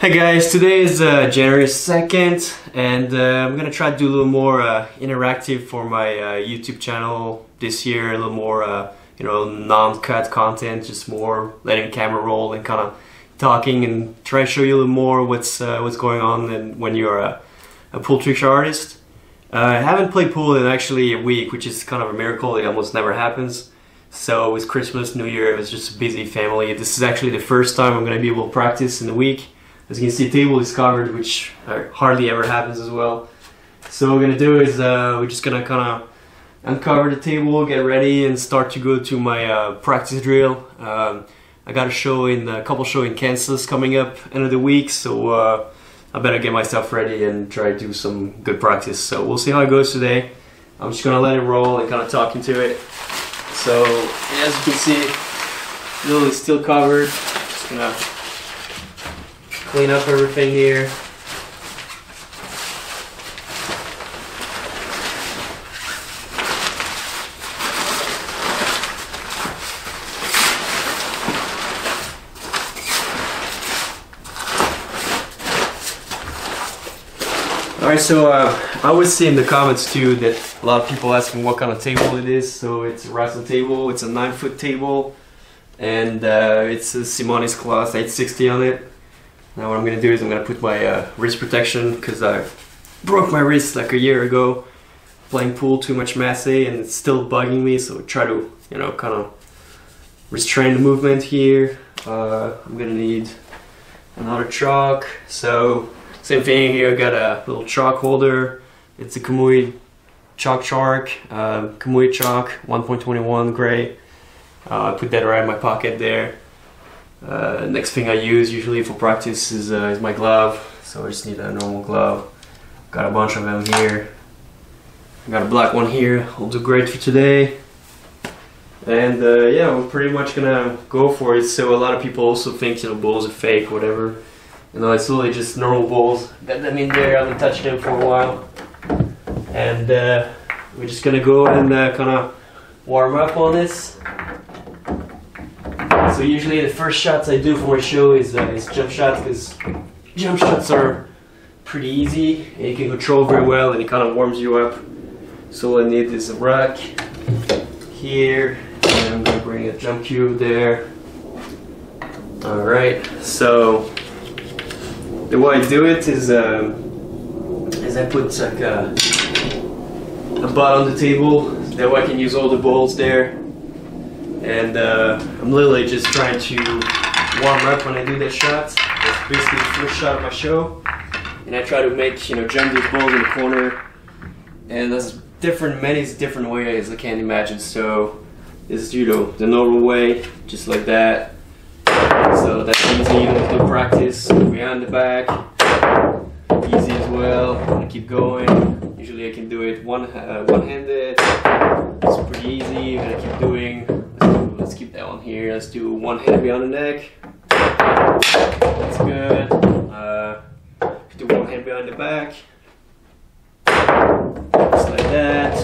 Hey guys, today is uh, January 2nd and uh, I'm gonna try to do a little more uh, interactive for my uh, YouTube channel this year, a little more uh, you know non-cut content, just more letting camera roll and kind of talking and try to show you a little more what's uh, what's going on when you're a, a pool trick artist. I haven't played pool in actually a week, which is kind of a miracle. It almost never happens. So it was Christmas, New Year, it was just a busy family. This is actually the first time I'm to be able to practice in a week. As you can see, table is covered, which hardly ever happens as well. So what we're to do is uh, we're just to kind of uncover the table, get ready, and start to go to my uh, practice drill. Um, I got a show in a couple show in Kansas coming up end of the week, so uh, I better get myself ready and try to do some good practice. So we'll see how it goes today. I'm just gonna let it roll and kind of talk into it. So as you can see, the is still covered. Just gonna clean up everything here. Alright, so uh, I was see in the comments too that a lot of people asking what kind of table it is. So it's a Rasson table, it's a 9 foot table, and uh, it's a Simonis Class 860 on it. Now what I'm gonna do is I'm gonna put my uh, wrist protection because I broke my wrist like a year ago playing pool too much masse and it's still bugging me so try to you know kind of restrain the movement here. Uh, I'm gonna need another chalk so same thing here I got a little chalk holder. It's a Kamui chalk chalk uh, Kamui chalk 1.21 gray. Uh, I put that right in my pocket there uh, next thing I use usually for practice is, uh, is my glove. So I just need a normal glove. Got a bunch of them here. I got a black one here. Will do great for today. And uh, yeah, we're pretty much gonna go for it. So a lot of people also think you know balls are fake, whatever. You know, it's really just normal balls. Got them in there. I haven't touched them for a while. And uh, we're just gonna go and uh, kind of warm up on this. So usually the first shots I do for my show is, uh, is jump shots because jump shots are pretty easy and you can control very well and it kind of warms you up. So I need is a rack here and I'm to bring a jump cue there. Alright, so the way I do it is, um, is I put like a, a butt on the table that way I can use all the balls there and uh, I'm literally just trying to warm up when I do that shot. It's basically the first shot of my show, and I try to make you know jump these balls in the corner, and there's different many different ways I can't imagine. So this is you know the normal way, just like that. So that's easy with no practice. Behind the back, easy as well. I'm keep going. Usually I can do it one uh, one-handed. It's pretty easy. I'm gonna keep doing let's keep that one here. Let's do one hand behind the neck. That's good. Uh, do one hand behind the back. Just like that.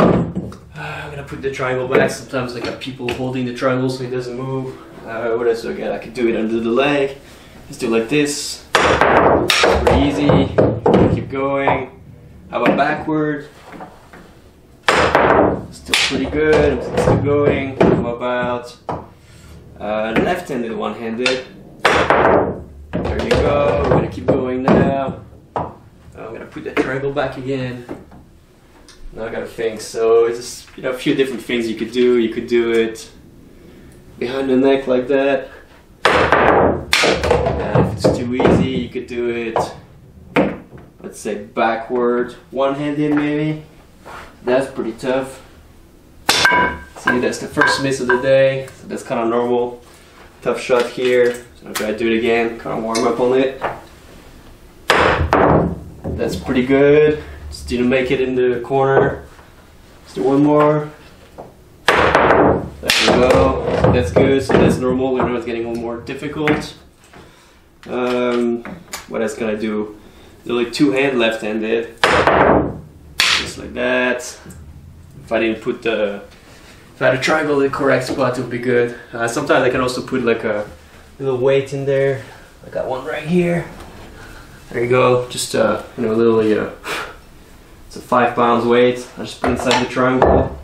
Uh, I'm gonna put the triangle back. Sometimes I got people holding the triangle so it doesn't move. Uh, what else do I got? I could do it under the leg. Let's do it like this. Pretty easy. Keep going. How about backward? Still pretty good. I'm still going. I'm about uh, left-handed, one-handed. There you go. We're gonna keep going now. I'm gonna put that triangle back again. Now I gotta think. So it's just you know a few different things you could do. You could do it behind the neck like that. And if it's too easy, you could do it. Let's say backward, one-handed maybe. That's pretty tough. See, that's the first miss of the day. So that's kind of normal. Tough shot here. So I'm gonna do it again. Kind of warm up on it. That's pretty good. Just didn't make it in the corner. Let's do one more. There we go. That's good. So that's normal. We know it's getting a little more difficult. Um, what else can I do? There's like two hand left-handed. Just like that. If I didn't put the if I had a triangle in the correct spot, it would be good. Uh, sometimes I can also put like a little weight in there. I got one right here. There you go. Just uh, you know, literally, uh, it's a five pounds weight. I just put inside the triangle,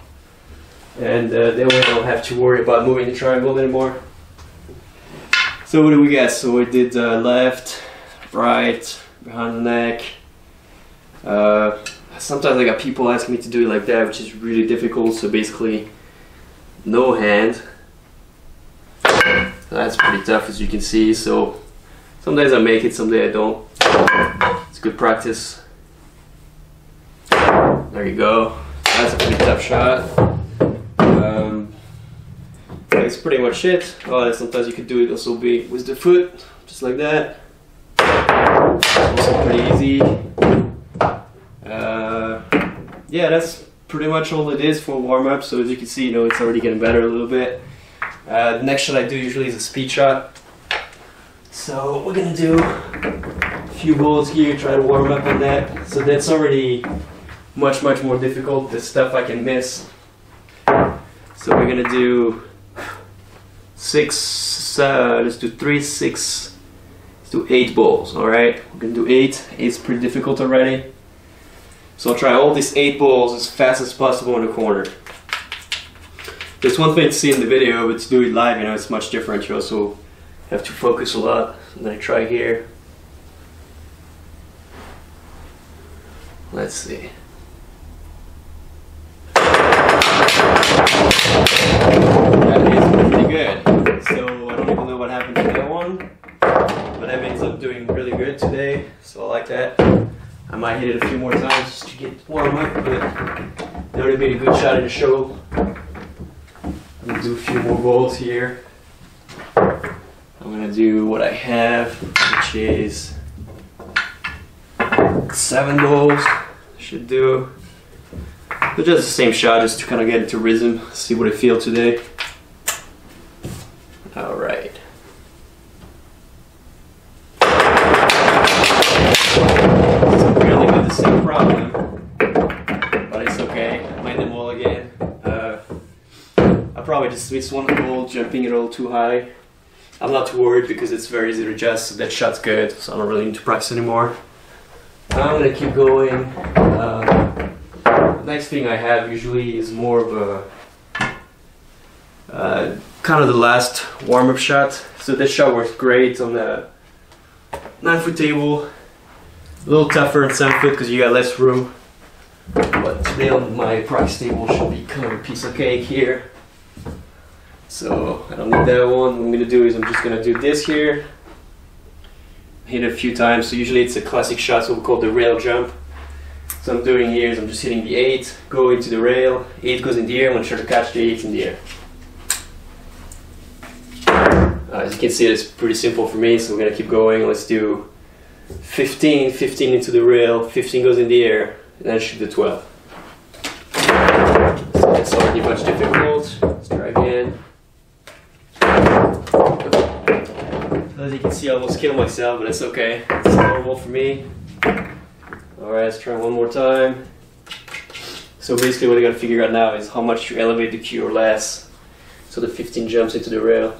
and uh, that I don't have to worry about moving the triangle anymore. So what do we get? So we did uh, left, right, behind the neck. Uh, sometimes I got people asking me to do it like that, which is really difficult. So basically, no hand. That's pretty tough, as you can see. So some days I make it, some days I don't. It's good practice. There you go. That's a pretty tough shot. Um, that's pretty much it. Oh, sometimes you could do it also be with the foot, just like that. Also pretty easy. Uh, yeah, that's pretty much all it is for warm up. So as you can see, you know, it's already getting better a little bit. Uh, the next shot I do usually is a speed shot. So we're gonna do a few balls here, try to warm up on that. So that's already much, much more difficult. The stuff I can miss. So we're gonna do six, uh, let's do three, six, let's do eight balls, all right? We're gonna do eight. Eight's pretty difficult already. So I'll try all these eight balls as fast as possible in the corner. There's one thing to see in the video, but to do it live, you know, it's much different. You also have to focus a lot. And then I try here. Let's see. That is pretty good. So I don't even know what happened to that one, but that means I'm doing really good today. So I like that. I might hit it a few more times just to get warm up, but that would have been a good shot in the show. I'm gonna do a few more balls here. I'm gonna do what I have, which is seven balls. Should do. But just the same shot, just to kind of get into rhythm, see what I feel today. All right. So really with the same problem, but it's okay. Made them all again. Uh, I probably just missed one ball, jumping it all too high. I'm not too worried because it's very easy to adjust. That shot's good, so I don't really need to practice anymore. I'm gonna keep going. Uh, next thing I have usually is more of a uh, kind of the last warm-up shot. So this shot works great on the nine foot table. A little tougher on seven foot because you got less room. But today on my practice table should be kind of a piece of cake here. So I don't need that one. What I'm gonna do is I'm just gonna do this here. Hit a few times. So usually it's a classic shot, so we call the rail jump. So I'm doing here is I'm just hitting the eight, go into the rail, eight goes in the air, I'm gonna catch the eight in the air. Uh, as you can see, it's pretty simple for me, so we're gonna keep going. Let's do 15, 15 into the rail, 15 goes in the air, and then shoot the 12. So it's already much difficult. Let's try again. As you can see, I almost killed myself, but it's okay. It's normal for me. Alright, let's try one more time. So basically what I gotta figure out now is how much you elevate the cue or less. So the 15 jumps into the rail.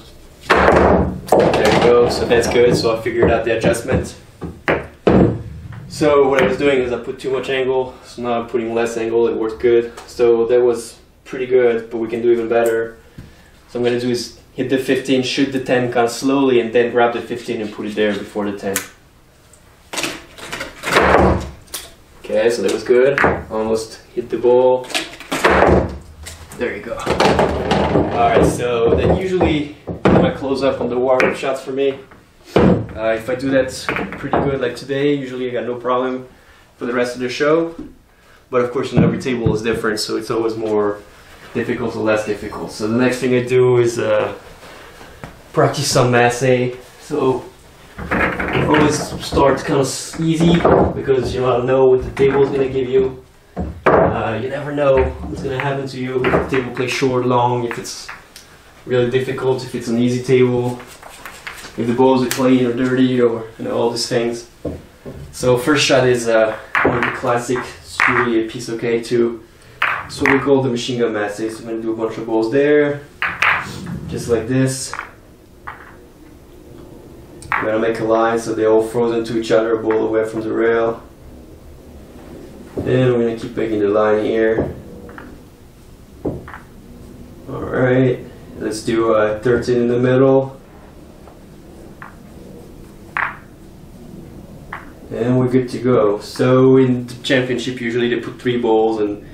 There you go, so that's good. So I figured out the adjustment. So what I was doing is I put too much angle, so now I'm putting less angle, it worked good. So that was pretty good, but we can do even better. So I'm gonna do is hit the 15, shoot the 10 kind of slowly, and then grab the 15 and put it there before the 10. Okay, so that was good. Almost hit the ball. There you go. Alright, so that usually my close up on the warm-up shots for me. Uh, if I do that pretty good like today, usually I got no problem for the rest of the show. But of course, you know, every table is different, so it's always more difficult or less difficult. So the next thing I do is uh, practice some masse. So I always start kind of easy because you don't know what the table is going to give you. Uh, you never know what's going to happen to you if the table plays short, long, if it's really difficult, if it's an easy table, if the balls are clean or dirty, or you know all these things. So first shot is uh, one of the classic. It's piece cake too. So we call the machine gun masse. So I'm gonna do a bunch of balls there, just like this. I'm gonna make a line so they're all frozen to each other, a ball away from the rail. And we're gonna keep making the line here. Alright, let's do uh, 13 in the middle. And we're good to go. So in the championship usually they put three balls and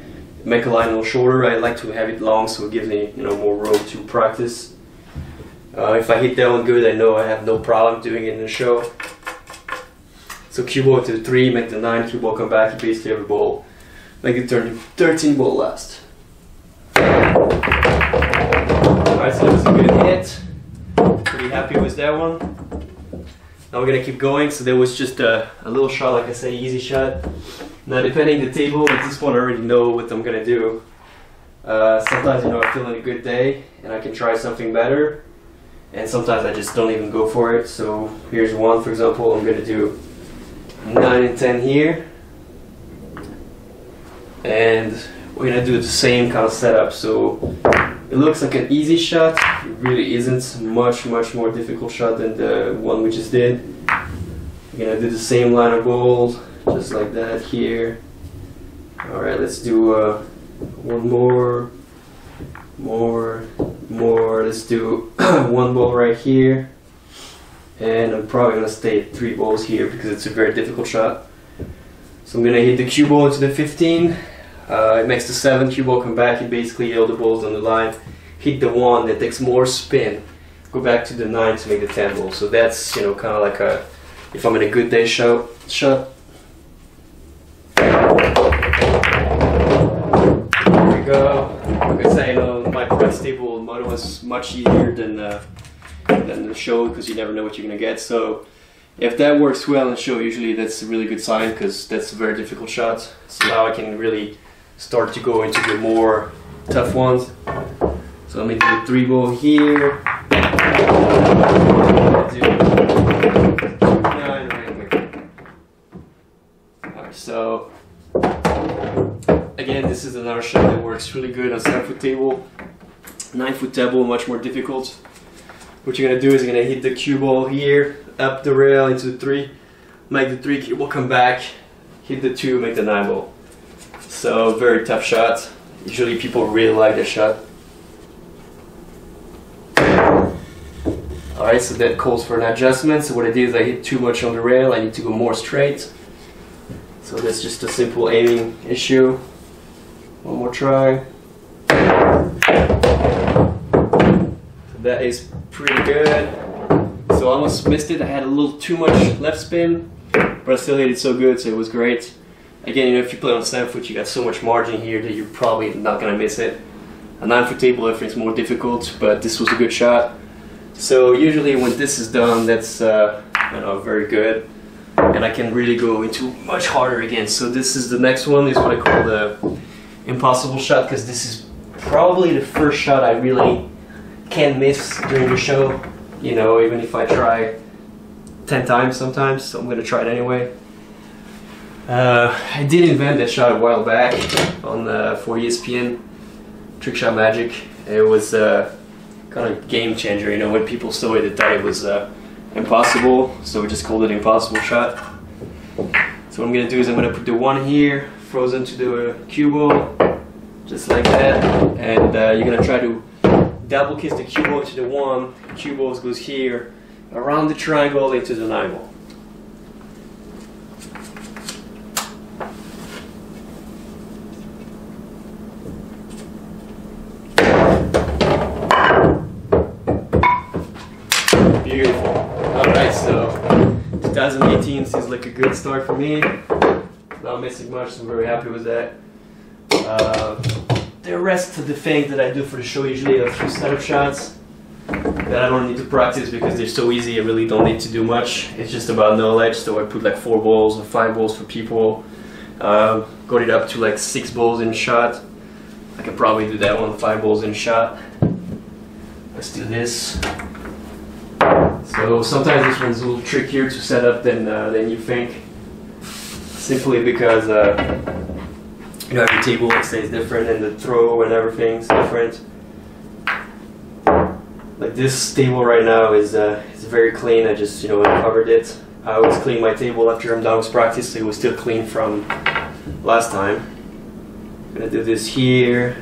make a line a little shorter. I like to have it long so it gives me you know more room to practice. Uh, if I hit that one good, I know I have no problem doing it in the show. So cue ball to the three, make the nine, cue ball come back, you basically a ball. Make it turn to 13 ball last. Alright, so that was a good hit. Pretty happy with that one. Now we're gonna keep going. So there was just a, a little shot, like I say, easy shot. Now depending the table, at this point I already know what I'm gonna do. Uh, sometimes you know I'm feeling a good day and I can try something better. And sometimes I just don't even go for it. So here's one, for example, I'm gonna do 9 and 10 here. And we're gonna do the same kind of setup. So it looks like an easy shot. It really isn't. Much, much more difficult shot than the one we just did. We're gonna do the same line of balls, just like that here. Alright, let's do uh, one more, more, more. Let's do one ball right here. And I'm probably gonna stay at three balls here because it's a very difficult shot. So I'm gonna hit the cue ball into the 15. Uh, it makes the 7 cue ball come back. You basically all the balls on the line. Hit the 1 that takes more spin. Go back to the 9 to make the 10 ball. So that's, you know, kind of like a, if I'm in a good day shot. shot. There we go. Like I say, you know, my press table mode was much easier than, uh, than the show because you never know what you're going to get. So if that works well in show, usually that's a really good sign because that's a very difficult shot. So now I can really start to go into the more tough ones. So let me do three ball here. So again, this is another shot that works really good on seven foot table. Nine foot table, much more difficult. What you're gonna do is you're gonna hit the cue ball here, up the rail into the three, make the three cue ball come back, hit the two, make the nine ball. So very tough shot. Usually people really like this shot. Alright, so that calls for an adjustment. So what I did is I hit too much on the rail. I need to go more straight. So that's just a simple aiming issue. One more try. So that is pretty good. So I almost missed it. I had a little too much left spin, but I still hit it so good, so it was great. Again, you know, if you play on 7 foot, you got so much margin here that you're probably not gonna miss it. A 9 foot table, think, is more difficult, but this was a good shot. So usually when this is done, that's uh, you know very good, and I can really go into much harder again. So this is the next one. Is what I call the impossible shot because this is probably the first shot I really can't miss during the show. You know, even if I try ten times sometimes, so I'm gonna try it anyway. Uh, I did invent that shot a while back on uh, for ESPN, Trick Shot Magic. It was uh, kind of game changer. You know, when people saw it, they thought it was uh, impossible, so we just called it impossible shot. So what I'm gonna do is I'm gonna put the one here, frozen to the cue ball, just like that, and uh, you're gonna try to double kiss the cue ball to the one. Cue ball goes here, around the triangle into the nine ball. Beautiful. Alright, so 2018 seems like a good start for me. Not missing much, so I'm very happy with that. Uh, the rest of the things that I do for the show usually are a few setup shots that I don't need to practice because they're so easy. I really don't need to do much. It's just about knowledge. So I put like four balls or five balls for people. Uh, got it up to like six balls in shot. I could probably do that one, five balls in shot. Let's do this. So sometimes this one's a little trickier to set up than uh, than you think. Simply because uh, you know every table let's different and the throw and everything's different. Like this table right now is uh, very clean. I just you know covered it. I always clean my table after I'm done with practice, so it was still clean from last time. I'm gonna do this here.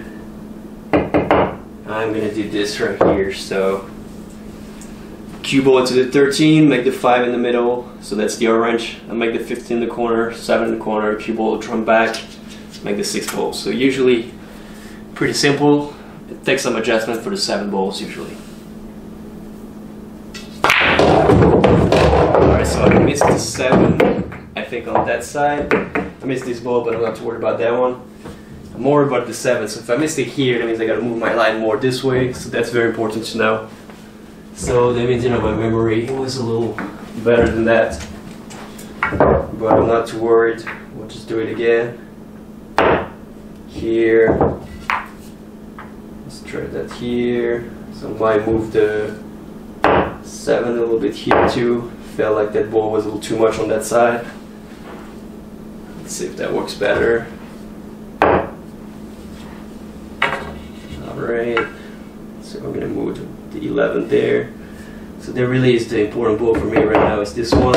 I'm gonna do this right here. So cue ball into the 13, make the 5 in the middle, so that's the orange. I make the 15 in the corner, 7 in the corner, cue ball, drum back, make the 6 balls. So usually pretty simple. It takes some adjustment for the 7 balls usually. Alright, so I missed the 7, I think on that side. I missed this ball, but I'm not too worried about that one. More about the 7, so if I missed it here, that means I gotta move my line more this way, so that's very important to know. So that means, you know, my memory was a little better than that. But I'm not too worried. We'll just do it again. Here. Let's try that here. So I move the 7 a little bit here too. Felt like that ball was a little too much on that side. Let's see if that works better. Alright. So I'm gonna move the 11 there. So there really is the important ball for me right now is this one.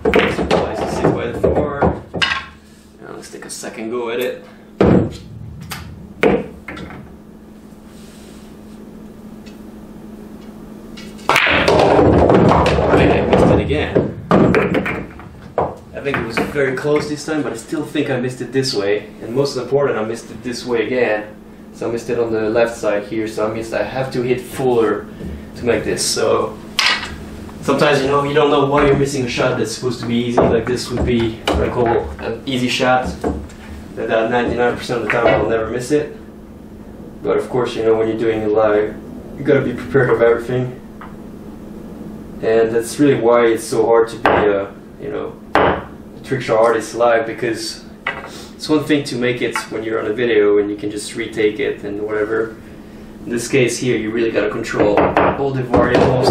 Place the 6 by the 4. Now let's take a second go at it. I missed it again. I think it was very close this time, but I still think I missed it this way. And most important, I missed it this way again. So I missed it on the left side here, so I missed I have to hit fuller to make this. So sometimes you know you don't know why you're missing a shot that's supposed to be easy. Like this would be what I call an easy shot. That 99% of the time I'll never miss it. But of course, you know when you're doing it live, you gotta be prepared of everything. And that's really why it's so hard to be a you know a trick shot artist live because it's one thing to make it when you're on a video and you can just retake it and whatever. In this case here, you really gotta control all the variables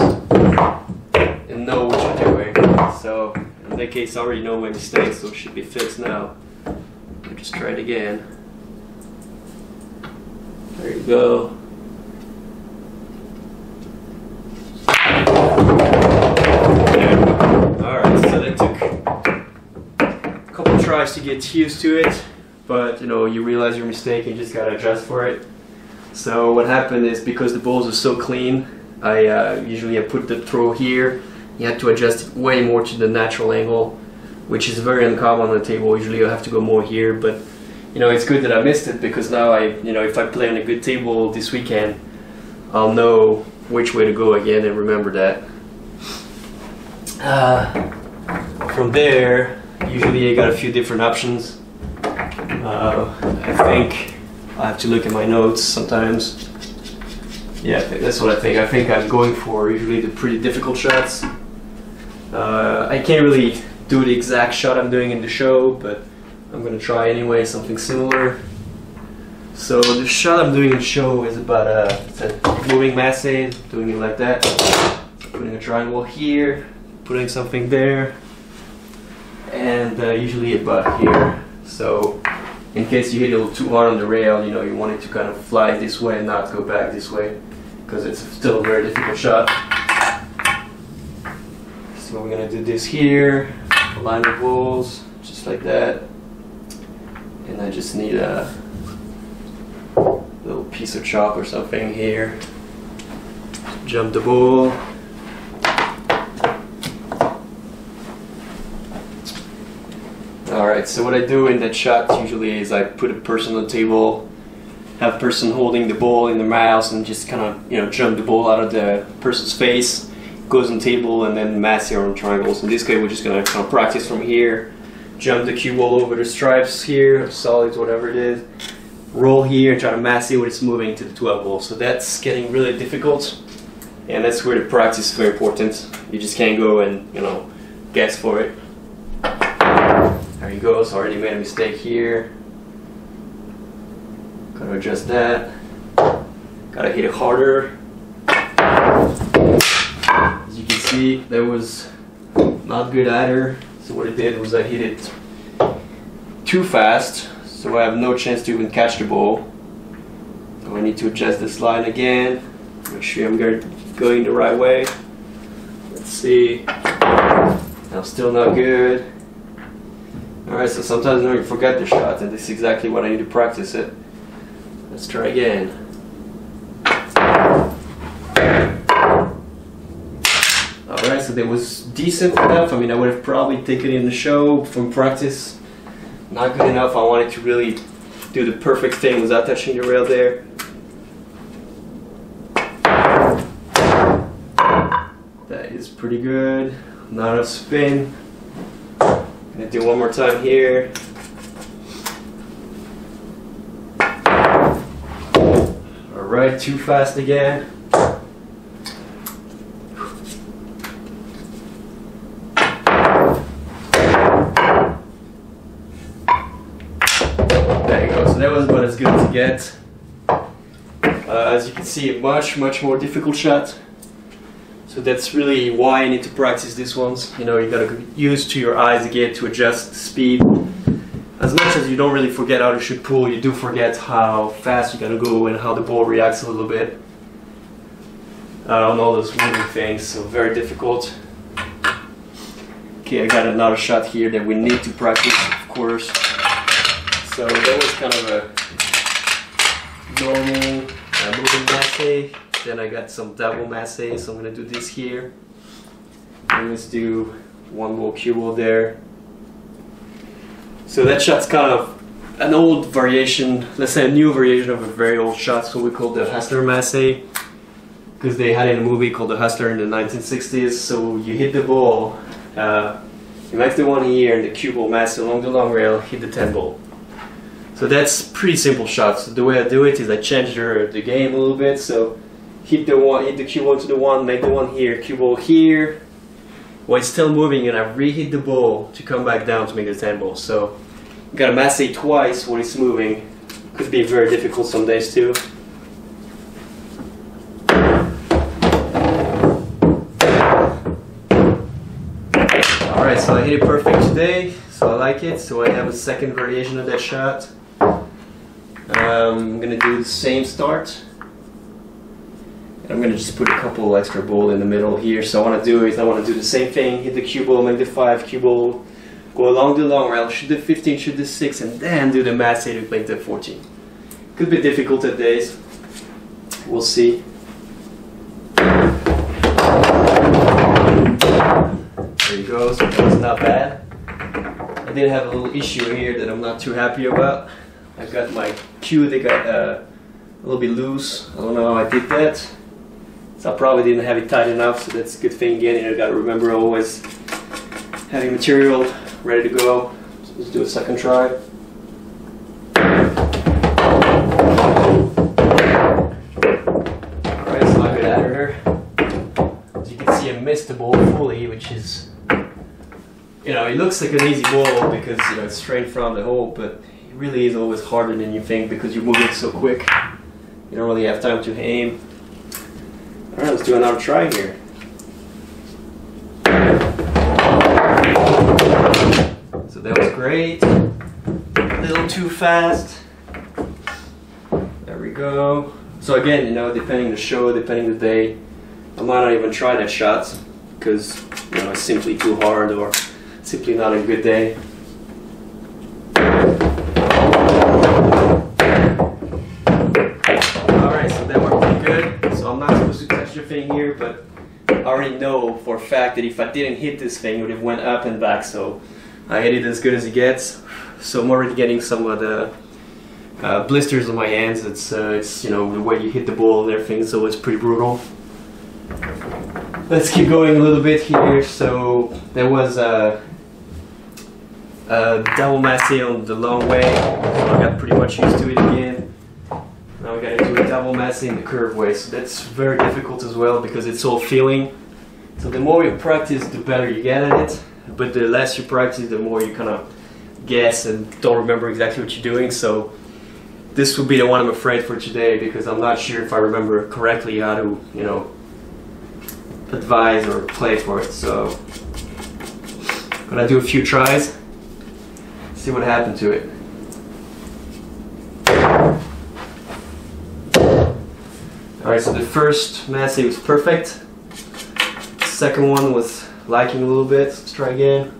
and know what you're doing. So in that case, I already know my mistakes, so it should be fixed now. I'll just try it again. There you go. To get used to it, but you know, you realize your mistake and you just gotta adjust for it. So what happened is because the balls are so clean, I uh, usually I put the throw here. You have to adjust it way more to the natural angle, which is very uncommon on the table. Usually you have to go more here, but you know it's good that I missed it because now I, you know, if I play on a good table this weekend, I'll know which way to go again and remember that. Uh, from there, usually I got a few different options. Uh, I think I have to look at my notes sometimes. Yeah, that's what I think. I think I'm going for usually the pretty difficult shots. Uh, I can't really do the exact shot I'm doing in the show, but I'm gonna try anyway, something similar. So the shot I'm doing in the show is about a, a moving masse, doing it like that. Putting a triangle here, putting something there, and uh, usually about here. So in case you hit a little too hard on the rail, you know, you want it to kind of fly this way and not go back this way because it's still a very difficult shot. So we're gonna do this here, align the balls, just like that. And I just need a little piece of chalk or something here. Jump the ball. Alright, so what I do in that shot usually is I put a person on the table, have a person holding the ball in their mouth and just kind of, you know, jump the ball out of the person's face, goes on the table and then mass your own triangles. In this case we're just gonna kind of practice from here, jump the cue ball over the stripes here, solids, whatever it is, roll here and try to mass it when it's moving to the 12 ball. So that's getting really difficult and that's where the practice is very important. You just can't go and, you know, guess for it. There you go, already made a mistake here. Gotta adjust that. Gotta hit it harder. As you can see, that was not good either. So what I did was I hit it too fast, so I have no chance to even catch the ball. So I need to adjust this line again. Make sure I'm going the right way. Let's see. I'm still not good. Alright, so sometimes you forget the shot, and this is exactly what I need to practice it. Let's try again. Alright, so that was decent enough. I mean, I would have probably taken it in the show from practice. Not good enough. I wanted to really do the perfect thing without touching the rail there. That is pretty good. Not a spin. Gonna do one more time here. Alright, too fast again. There you go. So that was about as good as it gets. Uh, as you can see, a much, much more difficult shot. So that's really why I need to practice these ones. You know, you gotta get used to your eyes again to adjust speed. As much as you don't really forget how to shoot pool, you do forget how fast you gotta go and how the ball reacts a little bit uh, on all those moving things. So very difficult. Okay, I got another shot here that we need to practice, of course. So that was kind of a normal uh, moving masse. Then I got some double masse, so I'm gonna do this here. And let's do one more ball there. So that shot's kind of an old variation, let's say a new variation of a very old shot, so we call the Hustler masse. Because they had it in a movie called The Hustler in the 1960s. So you hit the ball, uh, you make the one here, and the cue ball mass along the long rail, hit the 10 ball. So that's pretty simple shots. The way I do it is I change the, the game a little bit. So hit the one, hit the cue to the one, make the one here, cue ball here. While it's still moving, and I re-hit the ball to come back down to make the 10 ball. So gotta mass it twice when it's moving. Could be very difficult some days too. Alright, so I hit it perfect today, so I like it. So I have a second variation of that shot. Um, I'm gonna do the same start. I'm gonna just put a couple extra ball in the middle here. So I wanna do is I wanna do the same thing, hit the cue ball, make the five cue ball, go along the long rail, shoot the 15, shoot the six, and then do the mass to make the 14. Could be difficult at days. We'll see. There you go, so that's not bad. I did have a little issue here that I'm not too happy about. I've got my cue, they got uh, a little bit loose. I don't know how I did that. So I probably didn't have it tight enough, so that's a good thing again. You gotta remember always having material ready to go. So let's do a second try. Alright, so I got out of here. As you can see, I missed the ball fully, which is, you know, it looks like an easy ball because, you know, it's straight from the hole, but it really is always harder than you think because you're moving so quick. You don't really have time to aim. Alright, let's do another try here. So that was great. A little too fast. There we go. So again, you know, depending the show, depending the day, I might not even try that shot because you know it's simply too hard or simply not a good day. Thing here, but I already know for a fact that if I didn't hit this thing, it would have went up and back. So I hit it as good as it gets. So I'm already getting some of the uh, blisters on my hands. It's uh, it's you know the way you hit the ball and everything, so it's pretty brutal. Let's keep going a little bit here. So there was a, a double masse on the long way. So I got pretty much used to it again. Masse in the curve way. So that's very difficult as well because it's all feeling. So the more you practice, the better you get at it. But the less you practice, the more you kind of guess and don't remember exactly what you're doing. So this will be the one I'm afraid for today because I'm not sure if I remember correctly how to, you know, advise or play for it. So I'm gonna do a few tries, see what happened to it. Alright, so the first masse was perfect. Second one was lacking a little bit. Let's try again.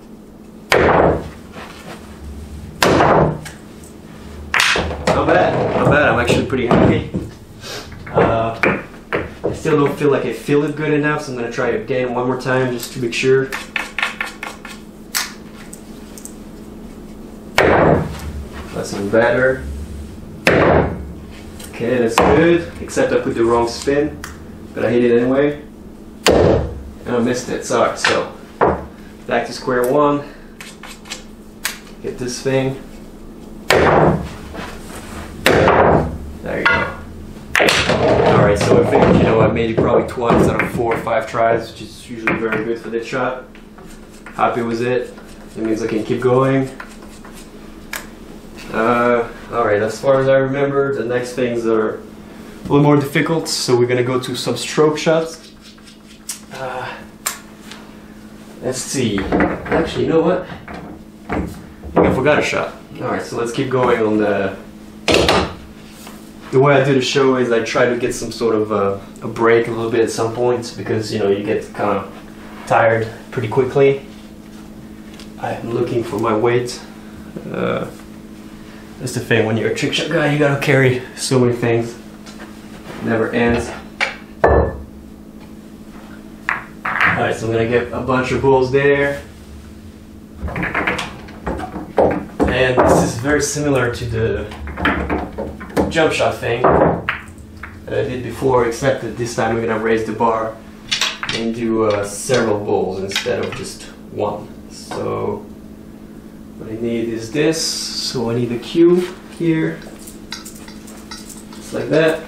Not bad, not bad. I'm actually pretty happy. Uh, I still don't feel like I feel it good enough, so I'm gonna try it again one more time just to make sure. That's even better. Okay, that's good. Except I put the wrong spin, but I hit it anyway. And I missed it, sorry. So, back to square one. Get this thing. There you go. Alright, so I think, you know, I made it probably twice out of four or five tries, which is usually very good for this shot. Happy with it. It means I can keep going. Uh, Alright, as far as I remember, the next things are a little more difficult, so we're gonna go to some stroke shots. Uh, let's see. Actually, you know what? I I forgot a shot. Alright, so let's keep going on the. The way I do the show is I try to get some sort of uh, a break a little bit at some points because you know you get kind of tired pretty quickly. I'm looking for my weight. Uh, that's the thing, when you're a trick shot guy, you gotta carry so many things. Never ends. Alright, so I'm gonna get a bunch of balls there. And this is very similar to the jump shot thing that I did before, except that this time we're gonna raise the bar and do uh, several balls instead of just one. So what I need is this, so I need a cube here, just like that.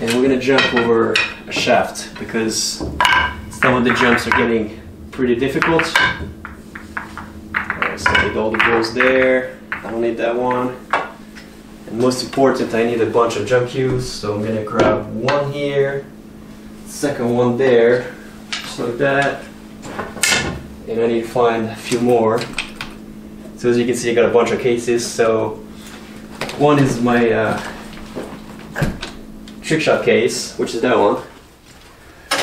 And we're gonna jump over a shaft because some of the jumps are getting pretty difficult. Alright, so I need all the balls there. I don't need that one. And most important, I need a bunch of jump cues, so I'm gonna grab one here, second one there, just like that and I need to find a few more. So as you can see, I got a bunch of cases. So one is my uh, trick shot case, which is that one.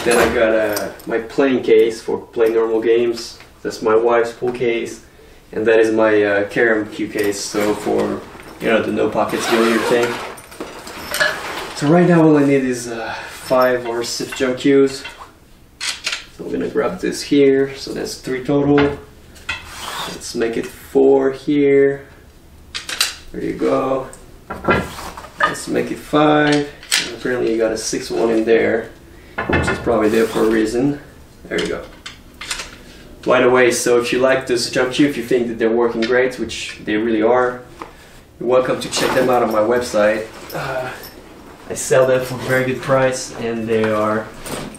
Then I got uh, my playing case for playing normal games. That's my wife's pool case, and that is my uh, carom cue case. So for you know the no pockets billiard thing. So right now all I need is uh, five or six jump cues. So I'm gonna grab this here. So that's three total. Let's make it four here. There you go. Let's make it five. And apparently you got a six one in there, which is probably there for a reason. There you go. By the way, so if you like this jump cue, if you think that they're working great, which they really are, you're welcome to check them out on my website. Uh, I sell them for a very good price, and they are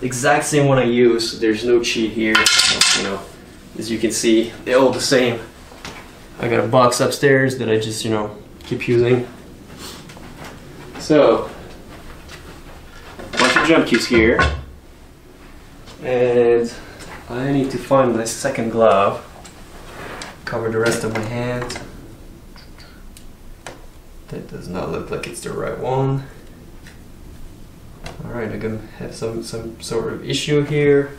the exact same one I use. There's no cheat here. You know, as you can see, they're all the same. I got a box upstairs that I just, you know, keep using. So, a bunch of jump cues here. And I need to find my second glove. Cover the rest of my hand. That does not look like it's the right one. Alright, I'm gonna have some, some sort of issue here.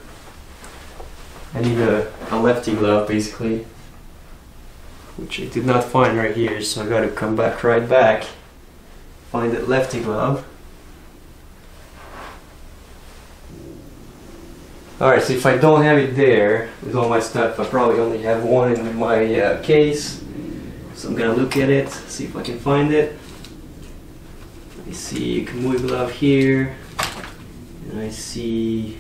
I need a, a lefty glove basically. Which I did not find right here, so I gotta come back right back. Find that lefty glove. Alright, so if I don't have it there with all my stuff, I probably only have one in my uh, case. So I'm gonna look at it, see if I can find it. Let me see, Kamui glove here. And I see,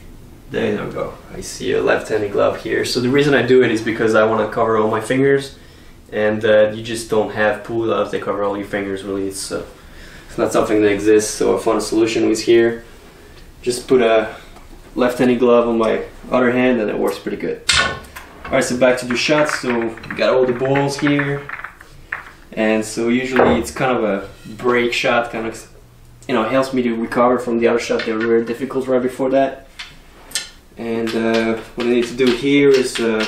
there we go. I see a left-handed glove here. So the reason I do it is because I want to cover all my fingers. And uh, you just don't have pool gloves that cover all your fingers really. It's, uh, it's not something that exists. So I found a solution was here. Just put a left-handed glove on my other hand and it works pretty good. Alright, so back to the shots. So got all the balls here. And so usually it's kind of a break shot, kind of, you know, helps me to recover from the other shot that were very difficult right before that. And uh, what I need to do here is uh,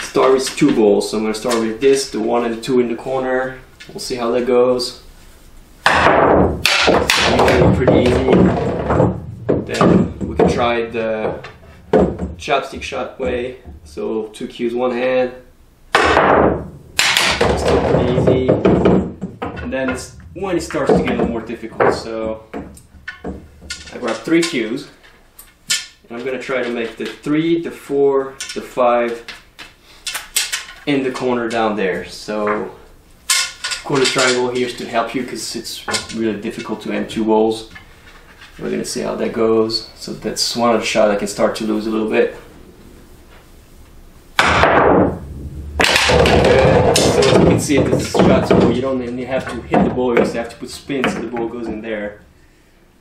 start with two balls. So I'm to start with this, the one and the two in the corner. We'll see how that goes. pretty easy. Then we can try the chopstick shot way. So two cues, one hand. Still pretty easy. And then it's when it starts to get a little more difficult. So I grab three cues. And I'm gonna try to make the three, the four, the five in the corner down there. So quarter triangle here is to help you because it's really difficult to aim two balls. We're gonna see how that goes. So that's one shots I can start to lose a little bit. Good. So as you can see, this is shots where you don't only have to hit the ball, you have to put spin so the ball goes in there.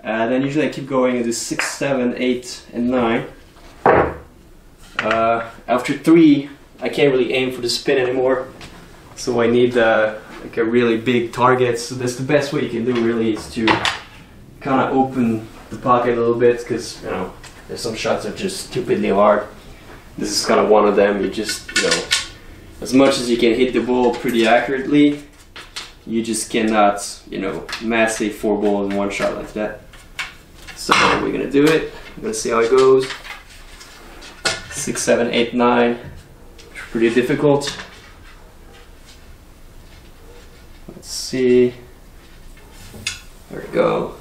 Uh, then usually I keep going into six, seven, eight, and nine. Uh, after three, I can't really aim for the spin anymore, so I need uh, like a really big target. So that's the best way you can do really is to kind of open the pocket a little bit because you know there's some shots that are just stupidly hard. This is kind of one of them. You just you know as much as you can hit the ball pretty accurately, you just cannot you know mass a four ball in one shot like that. So we're gonna do it. I'm gonna see how it goes. Six, seven, eight, nine. Pretty difficult. Let's see. There we go.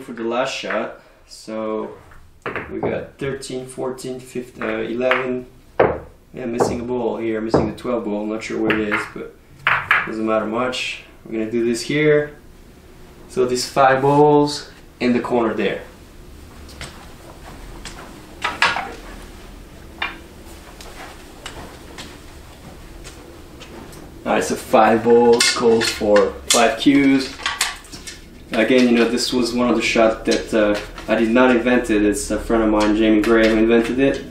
For the last shot. So we got 13, 14, 15, uh, 11. Yeah, missing a ball here, missing the 12 ball. Not sure where it is, but doesn't matter much. We're gonna do this here. So these five balls in the corner there. Alright, so five balls calls for five cues. Again, you know, this was one of the shots that uh, I did not invent it. It's a friend of mine, Jamey Gray, who invented it.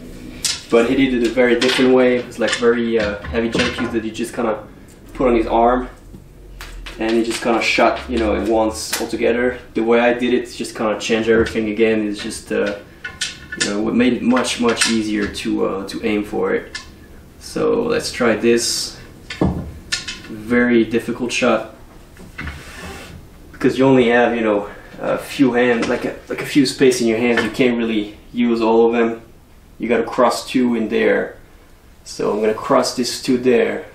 But he did it a very different way. It's like very uh, heavy jump cues that he just kind of put on his arm and he just kind of shot, you know, at once altogether. The way I did it, just kind of changed everything again. It's just, uh, you know, what made it much, much easier to uh, to aim for it. So let's try this. Very difficult shot because you only have, you know, a few hands, like a, like a few space in your hands. You can't really use all of them. You got to cross two in there. So I'm gonna cross these two there.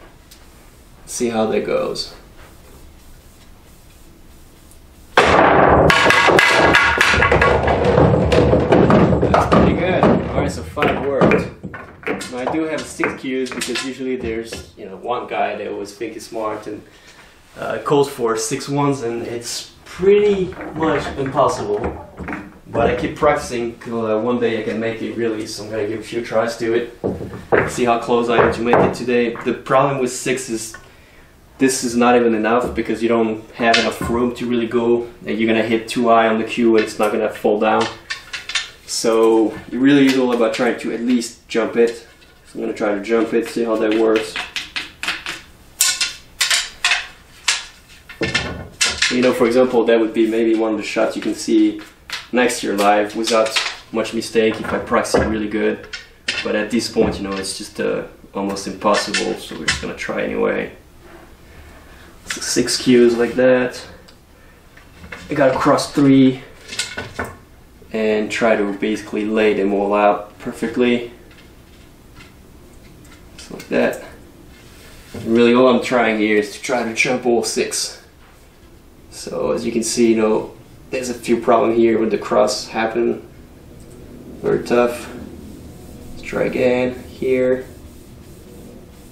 See how that goes. That's pretty good. Alright, so five worked. Now I do have six cues because usually there's you know one guy that always think is smart and uh, calls for six ones and it's pretty much impossible. But I keep practicing till uh, one day I can make it really, so I'm gonna give a few tries to it. See how close I am to make it today. The problem with six is this is not even enough because you don't have enough room to really go and you're gonna hit too high on the cue and it's not gonna fall down. So it really is all about trying to at least jump it. So I'm gonna try to jump it, see how that works. You know, for example, that would be maybe one of the shots you can see next year live without much mistake if I practice really good. But at this point, you know, it's just uh, almost impossible. So we're just gonna try anyway. Six cues like that. I gotta cross three and try to basically lay them all out perfectly. Just like that. And really all I'm trying here is to try to jump all six. So as you can see, you know, there's a few problem here with the cross happen. Very tough. Let's try again here.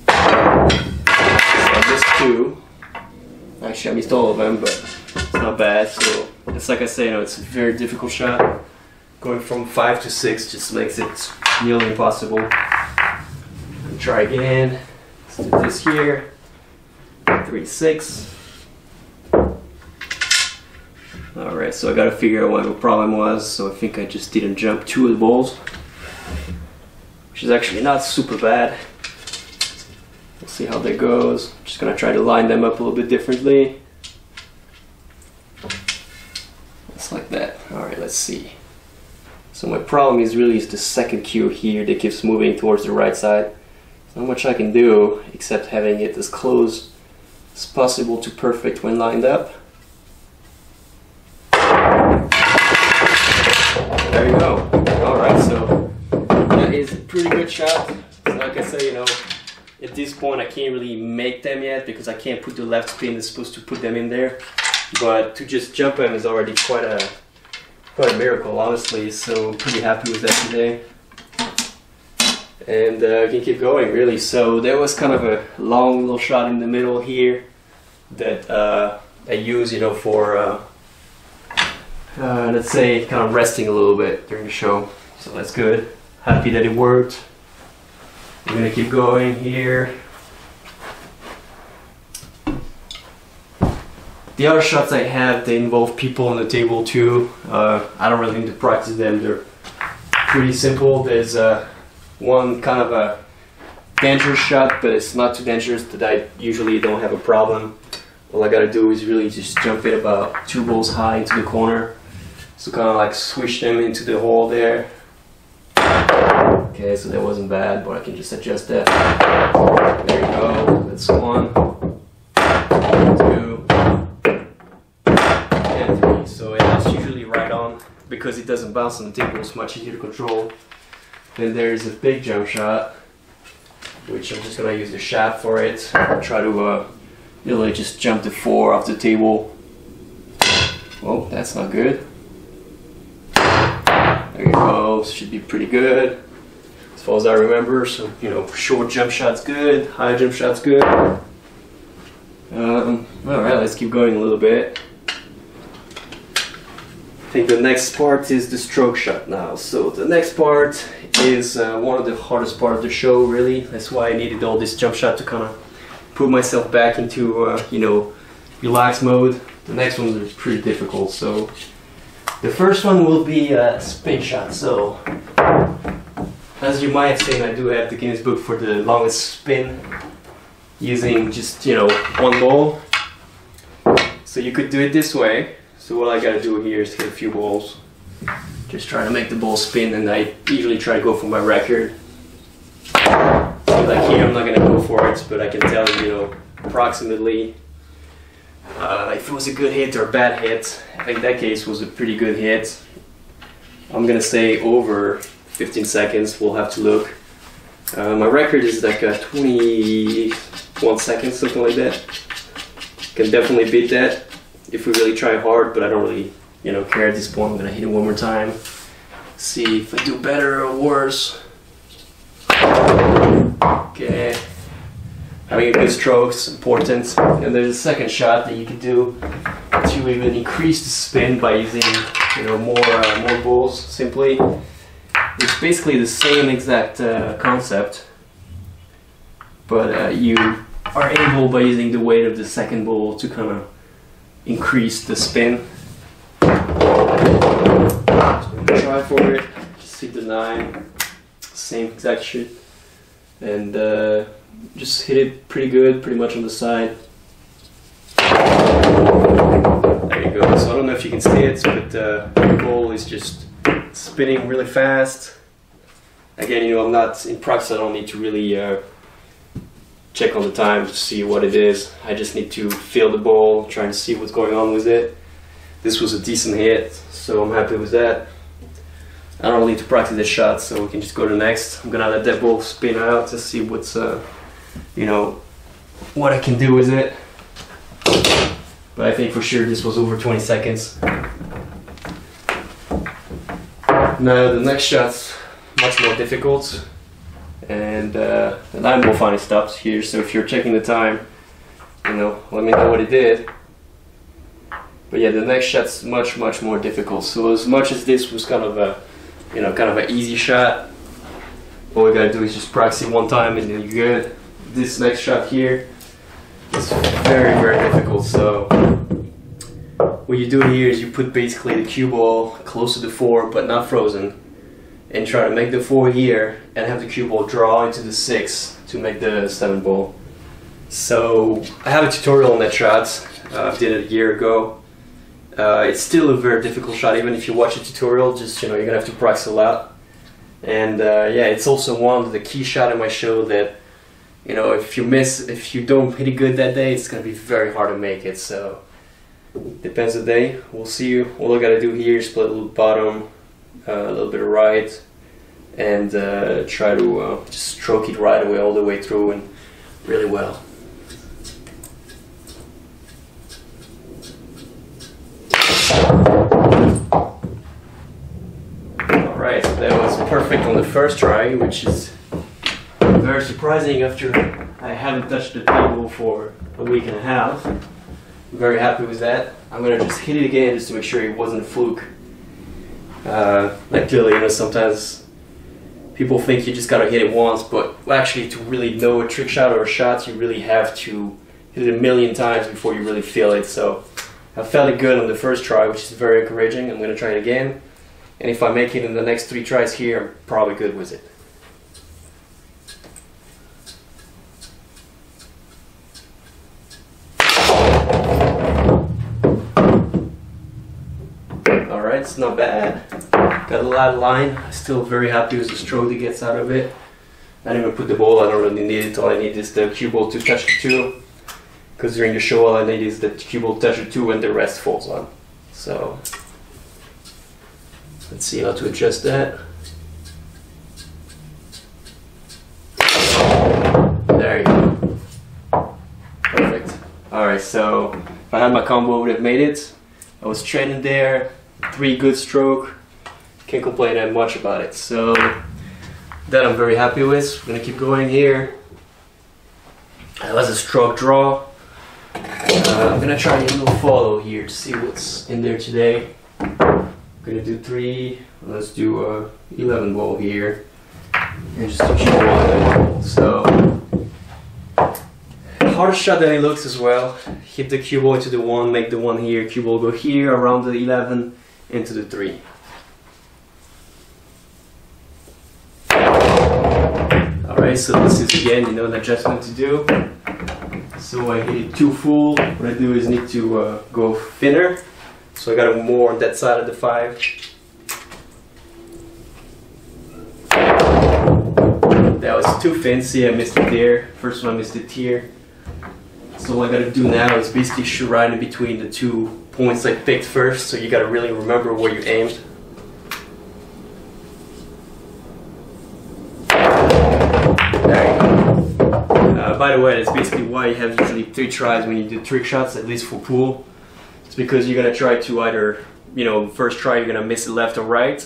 So missed two. Actually, I missed all of them, but it's not bad. So it's like I say, you know, it's a very difficult shot. Going from five to six just makes it nearly impossible. Try again. Let's do this here. Three six. Alright, so I gotta figure out what the problem was. So I think I just didn't jump two of the balls. Which is actually not super bad. We'll see how that goes. Just gonna try to line them up a little bit differently. Just like that. Alright, let's see. So my problem is really is the second cue here that keeps moving towards the right side. not much I can do except having it as close as possible to perfect when lined up. Pretty shot. Like I say, you know, at this point I can't really make them yet because I can't put the left spin that's supposed to put them in there. But to just jump them is already quite a quite a miracle, honestly. So I'm pretty happy with that today. And uh, I can keep going, really. So there was kind of a long little shot in the middle here that uh, I use, you know, for uh, uh, let's say kind of resting a little bit during the show. So that's good. Happy that it worked. I'm gonna keep going here. The other shots I have, they involve people on the table too. Uh, I don't really need to practice them. They're pretty simple. There's uh, one kind of a dangerous shot, but it's not too dangerous that I usually don't have a problem. All I gotta do is really just jump it about two balls high into the corner. So kind of like swish them into the hole there. Okay, so that wasn't bad, but I can just adjust that. There you go. That's one. because it doesn't bounce on the table, it's much easier to control. Then there's a big jump shot, which I'm just gonna use the shaft for it. Try to uh, really just jump the four off the table. Oh, that's not good. There you go, should be pretty good. As far as I remember, so you know, short jump shot's good, high jump shot's good. Um, Alright, let's keep going a little bit. I think the next part is the stroke shot now. So the next part is uh, one of the hardest part of the show really. That's why I needed all this jump shot to kind of put myself back into, uh, you know, relaxed mode. The next one is pretty difficult. So the first one will be a spin shot. So as you might have seen, I do have the Guinness book for the longest spin using just, you know, one ball. So you could do it this way so what I gotta do here is hit a few balls. Just trying to make the ball spin and I usually try to go for my record. like here I'm not gonna go for it, but I can tell you know, approximately uh, if it was a good hit or a bad hit. I think that case was a pretty good hit. I'm gonna say over 15 seconds, we'll have to look. Uh, my record is like a 21 seconds, something like that. Can definitely beat that if we really try hard, but I don't really, you know, care at this point. I'm gonna hit it one more time, see if I do better or worse. Okay, having a good stroke is important. And there's a second shot that you can do to even increase the spin by using, you know, more uh, more balls. Simply, it's basically the same exact uh, concept, but uh, you are able by using the weight of the second ball to kind of increase the spin. try for it, just hit the 9, same exact shit, and uh, just hit it pretty good, pretty much on the side. There you go, so I don't know if you can see it, but uh, the ball is just spinning really fast. Again, you know, I'm not in practice, I don't need to really uh, check on the time to see what it is. I just need to feel the ball, trying to see what's going on with it. This was a decent hit, so I'm happy with that. I don't need to practice the shot, so we can just go to the next. I'm gonna let that ball spin out to see what's, uh, you know, what I can do with it. But I think for sure this was over 20 seconds. Now the next shot's much more difficult and uh, the time will finally stops here so if you're checking the time you know let me know what it did. But yeah the next shot's much much more difficult. So as much as this was kind of a you know kind of an easy shot all we gotta do is just practice one time and then you're good. This next shot here is very very difficult so what you do here is you put basically the cue ball close to the four but not frozen and try to make the four here and have the cue ball draw into the six to make the seven ball. So I have a tutorial on that shot. Uh, I did it a year ago. Uh, it's still a very difficult shot, even if you watch a tutorial. Just you know, you're gonna have to practice a lot. And uh, yeah, it's also one of the key shot in my show that you know, if you miss, if you don't hit it good that day, it's gonna be very hard to make it. So depends the day. We'll see. All I gotta do here is split a little bottom, uh, a little bit of right, and uh, try to uh, just stroke it right away, all the way through, and really well. Alright, that was perfect on the first try, which is very surprising after I haven't touched the table for a week and a half. Very happy with that. I'm gonna just hit it again just to make sure it wasn't a fluke. Uh, like clearly, you know, sometimes people think you just gotta hit it once, but actually to really know a trick shot or a shot, you really have to hit it a million times before you really feel it. So I felt it good on the first try, which is very encouraging. I'm gonna try it again. And if I make it in the next three tries here, I'm probably good with it. It's not bad. Got a lot of line. Still very happy with the stroke that gets out of it. I didn't even put the ball, I don't really need it. All I need is the cue ball to touch the two. Because during the show all I need is the cue ball to touch the two and the rest falls on. So let's see how to adjust that. There you go. Perfect. Alright, so if I had my combo, I would have made it. I was training there, three good stroke. Can't complain that much about it. So that I'm very happy with. We're gonna keep going here. That was a stroke draw. Uh, I'm gonna try a little follow here to see what's in there today. I'm gonna do three. Let's do a 11 ball here. And just a ball. So harder shot than it looks as well. Hit the cue ball into the one, make the one here, cue ball go here around the 11 into the three. Alright, so this is again, you know, an adjustment to do. So I hit it too full. What I do is need to uh, go thinner. So I got it more on that side of the five. That was too fancy, I missed it there. First one I missed it here. So what I gotta do now is basically shoot right in between the two points I picked first, so you gotta really remember where you aimed. Uh, by the way, that's basically why you have usually three tries when you do trick shots, at least for pool. It's because you're gonna try to either, you know, first try you're gonna miss it left or right.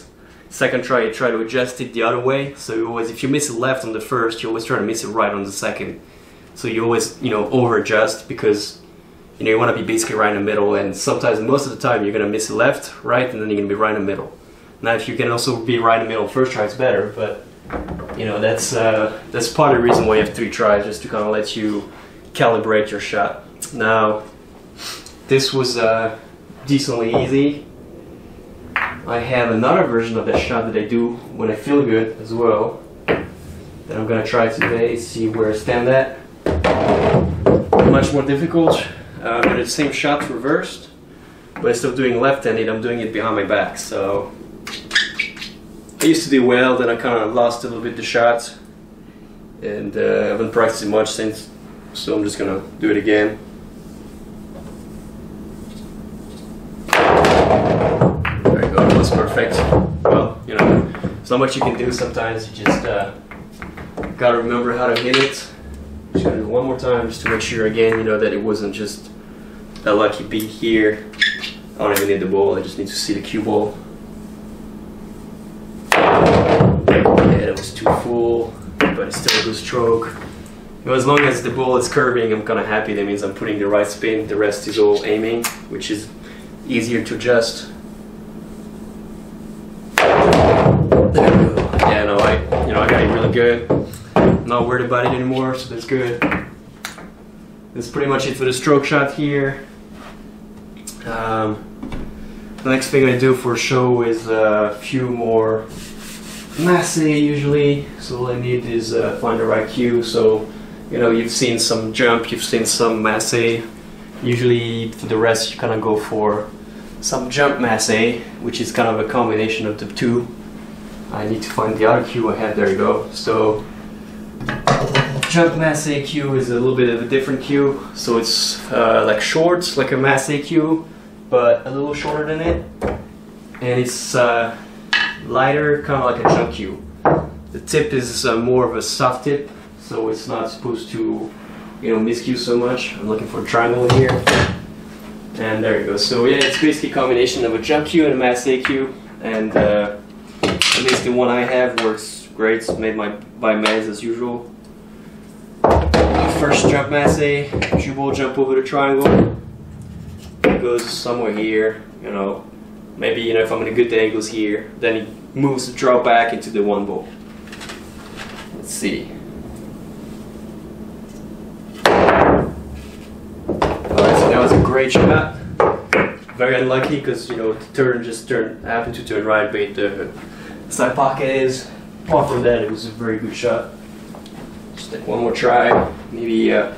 Second try you try to adjust it the other way. So you always, if you miss it left on the first, you always try to miss it right on the second. So you always, you know, over adjust because you know you want to be basically right in the middle. And sometimes, most of the time, you're gonna miss left, right, and then you're gonna be right in the middle. Now, if you can also be right in the middle first try, it's better. But you know, that's uh, that's part of the reason why you have three tries, just to kind of let you calibrate your shot. Now, this was uh, decently easy. I have another version of that shot that I do when I feel good as well. That I'm gonna try today, see where I stand at much more difficult. Uh, but it's same shot reversed, but instead of doing left-handed, I'm doing it behind my back. So I used to do well, then I kind of lost a little bit the shot, and uh, I haven't practiced much since. So I'm just gonna do it again. There you go, that was perfect. Well, you know, there's not much you can do sometimes. You just uh, gotta remember how to hit it. Just do it one more time just to make sure again, you know, that it wasn't just a lucky beat here. I don't even need the ball, I just need to see the cue ball. Yeah, it was too full, but it's still a good stroke. But as long as the ball is curving, I'm kind of happy. That means I'm putting the right spin. The rest is all aiming, which is easier to adjust. There we go. Yeah, no, I, you know, I got it really good. I'm not worried about it anymore, so that's good. That's pretty much it for the stroke shot here. Um, the next thing I do for show is a few more masse usually. So all I need is uh, find the right cue. So you know you've seen some jump, you've seen some masse. Usually for the rest you kind of go for some jump masse, which is kind of a combination of the two. I need to find the other cue I. There you go. So jump masse cue is a little bit of a different cue. So it's uh, like short, like a masse cue, but a little shorter than it, and it's uh, lighter, kind of like a jump cue. The tip is uh, more of a soft tip, so it's not supposed to, you know, miscue so much. I'm looking for a triangle here. And there you go. So yeah, it's basically a combination of a jump cue and a masse cue, And uh, at least the one I have works great. It's made my, by Mezz as usual. First jump masse, ball jump over the triangle. It goes somewhere here, you know. Maybe, you know, if I'm in a good day, it goes here. Then it moves the draw back into the one ball. Let's see. Alright, so that was a great shot. Very unlucky because you know the turn just turned happened to turn right, but the side pocket is. Apart from that, it was a very good shot. Just take one more try. Maybe uh,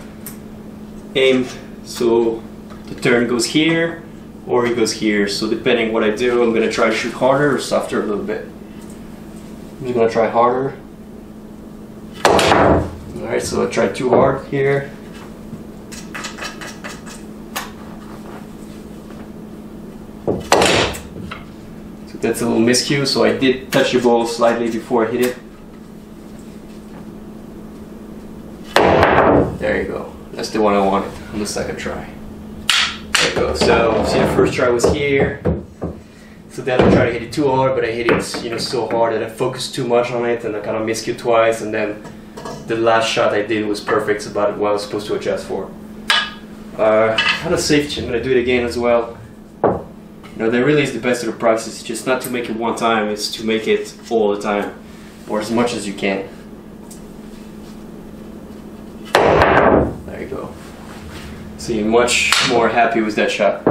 aim so the turn goes here or it goes here. So depending what I do, I'm gonna try to shoot harder or softer a little bit. I'm just gonna try harder. Alright, so I tried too hard here. That's a little miscue, so I did touch the ball slightly before I hit it. There you go. That's the one I wanted on the second try. There you go. So see the first try was here. So then I tried to hit it too hard, but I hit it, you know, so hard that I focused too much on it and I kind of miscued twice and then the last shot I did was perfect, about what I was supposed to adjust for. Uh, on a safety, I'm gonna do it again as well. You know, that really is the best of the process. Just not to make it one time, it's to make it all the time, or as much as you can. There you go. See, much more happy with that shot.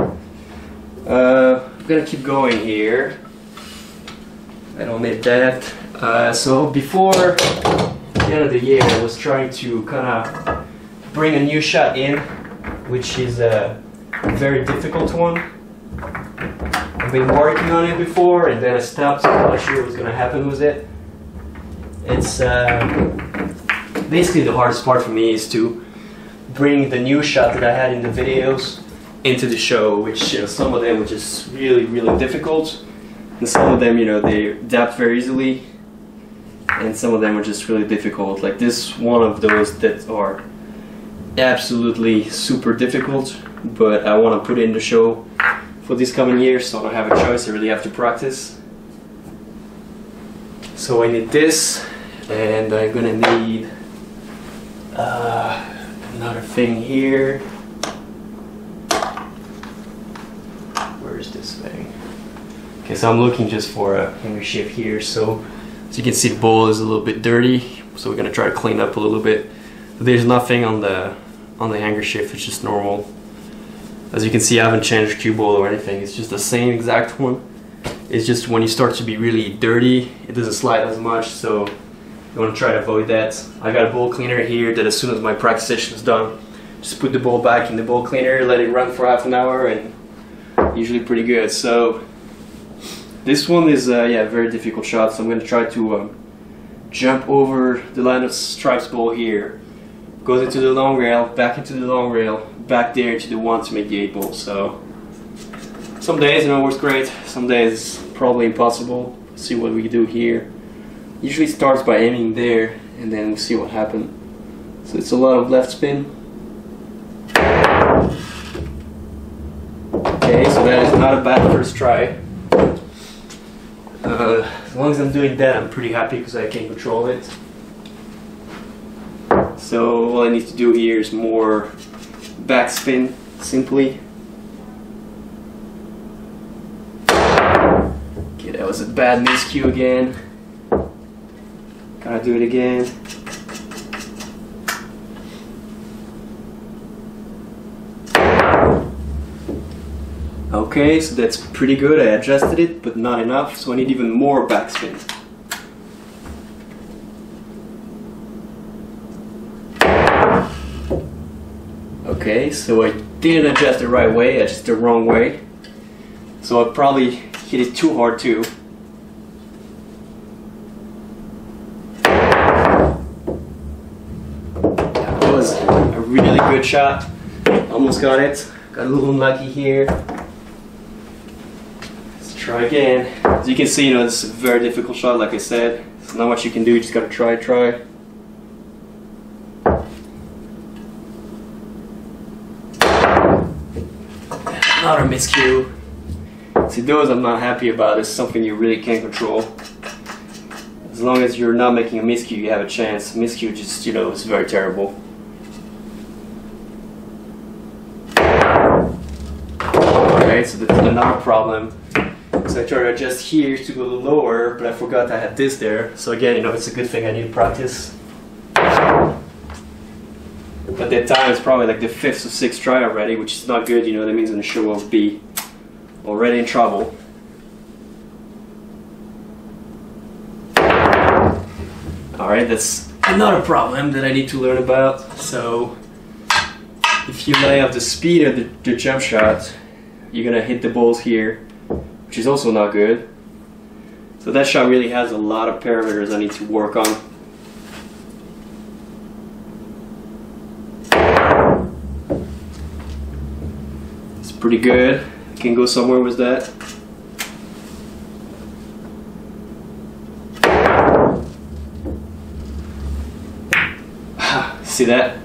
Uh, I'm gonna keep going here. I don't need that. Uh, so before the end of the year, I was trying to kind of bring a new shot in, which is a very difficult one. Been working on it before, and then I stopped. So I'm not sure what's gonna happen with it. It's uh, basically the hardest part for me is to bring the new shot that I had in the videos into the show, which you know, some of them were just really, really difficult, and some of them, you know, they adapt very easily, and some of them are just really difficult. Like this, one of those that are absolutely super difficult, but I want to put it in the show for this coming year, so I don't have a choice. I really have to practice. So I need this, and I'm gonna need uh, another thing here. Where is this thing? Okay, so I'm looking just for a hanger shift here. So as you can see, the bowl is a little bit dirty, so we're gonna try to clean up a little bit. There's nothing on the on the hanger shift. It's just normal. As you can see, I haven't changed cue ball or anything. It's just the same exact one. It's just when you start to be really dirty, it doesn't slide as much. So you want to try to avoid that. I got a bowl cleaner here that as soon as my practice session is done, just put the bowl back in the bowl cleaner, let it run for half an hour, and usually pretty good. So this one is uh, yeah very difficult shot. So I'm going to try to um, jump over the line of stripes ball here, goes into the long rail, back into the long rail, back there into the one to make the eight ball. So some days it works great. Some days it's probably impossible. see what we do here usually starts by aiming there and then we'll see what happens. So it's a lot of left spin. Okay, so that is not a bad first try. Uh, as long as I'm doing that, I'm pretty happy because I can control it. So all I need to do here is more backspin, simply. Okay, that was a bad miscue again. Gotta do it again. Okay, so that's pretty good. I adjusted it, but not enough, so I need even more backspin. Okay, so I didn't adjust the right way, I adjusted the wrong way. So I probably hit it too hard too. That was a really good shot. Almost got it. Got a little unlucky here. Let's try again. As you can see, you know, it's a very difficult shot, like I said. There's not much you can do, you just gotta try, try. Miscue. See, those I'm not happy about. It's something you really can't control. As long as you're not making a miscue, you have a chance. Miscue just, you know, is very terrible. Okay, so that's another problem. So I tried to adjust here to go lower, but I forgot I had this there. So again, you know, it's a good thing I need to practice. But that time it's probably like the fifth or sixth try already, which is not good, you know, that means in the show will be already in trouble. Alright, that's another problem that I need to learn about. So, if you lay off the speed of the, the jump shot, you're gonna hit the balls here, which is also not good. So that shot really has a lot of parameters I need to work on. Pretty good. Can go somewhere with that. See that?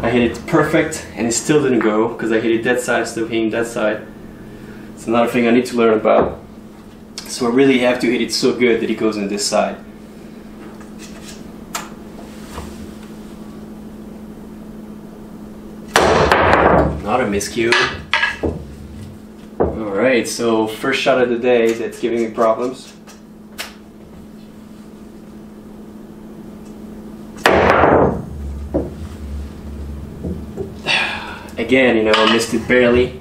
I hit it perfect and it still didn't go because I hit it that side, still hitting that side. It's another thing I need to learn about. So I really have to hit it so good that it goes on this side. Not a miscue. Alright, so first shot of the day that's giving me problems. Again, you know, I missed it barely.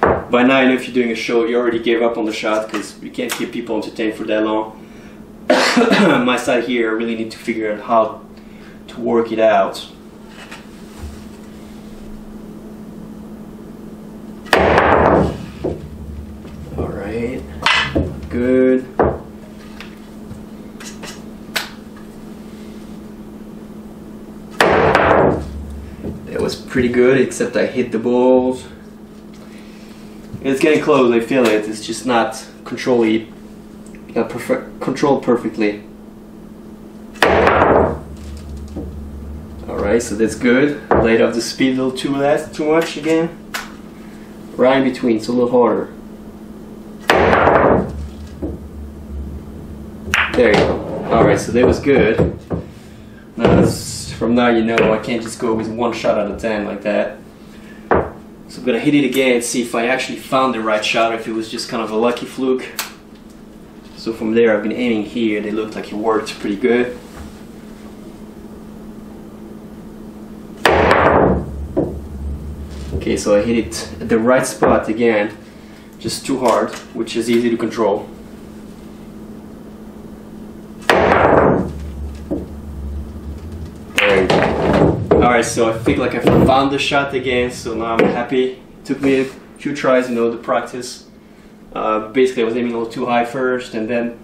By now, I know if you're doing a show, you already gave up on the shot because you can't keep people entertained for that long. My side here, I really need to figure out how to work it out. Alright, good. That was pretty good, except I hit the balls. It's getting close, I feel it. It's just not controlly, uh, perfect, controlled perfectly. Alright, so that's good. Laid off the speed a little too less, too much again. Right in between, so a little harder. There you go. Alright, so that was good. From now you know I can't just go with one shot out of ten like that. So I'm gonna hit it again and see if I actually found the right shot or if it was just kind of a lucky fluke. So from there I've been aiming here and it looked like it worked pretty good. Okay, so I hit it at the right spot again, just too hard, which is easy to control. There you go. So I think like I found the shot again, so now I'm happy. Took me a few tries, you know, to practice. Uh, basically, I was aiming a little too high first, and then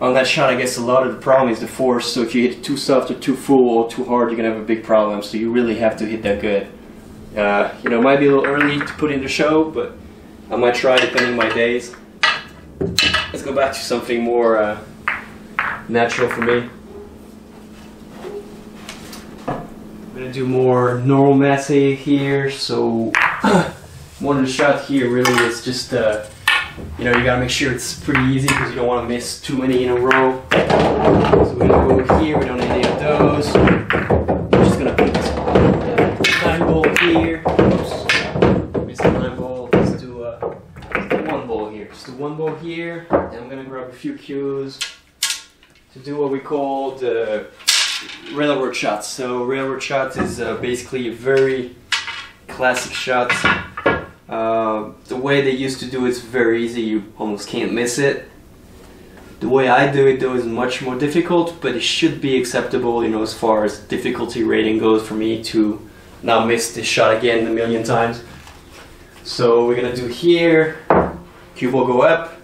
on that shot, I guess a lot of the problem is the force. So if you hit too soft or too full or too hard, you're gonna have a big problem. So you really have to hit that good. Uh, you know, it might be a little early to put in the show, but I might try depending on my days. Let's go back to something more uh, natural for me. I'm gonna do more normal masse here. So one of the shot here really is just uh, you know you gotta make sure it's pretty easy because you don't want to miss too many in a row. So we're gonna go here. We don't need any of those. We're just gonna put nine ball here. Oops, missed the nine ball. Let's do, uh, one ball here. Just do one ball here, and I'm gonna grab a few cues to do what we call the railroad shots. So railroad shots is uh, basically a very classic shot. Uh, the way they used to do it's very easy. You almost can't miss it. The way I do it though is much more difficult, but it should be acceptable. You know, as far as difficulty rating goes for me to not miss this shot again a million times. So we're gonna do here Cue will go up,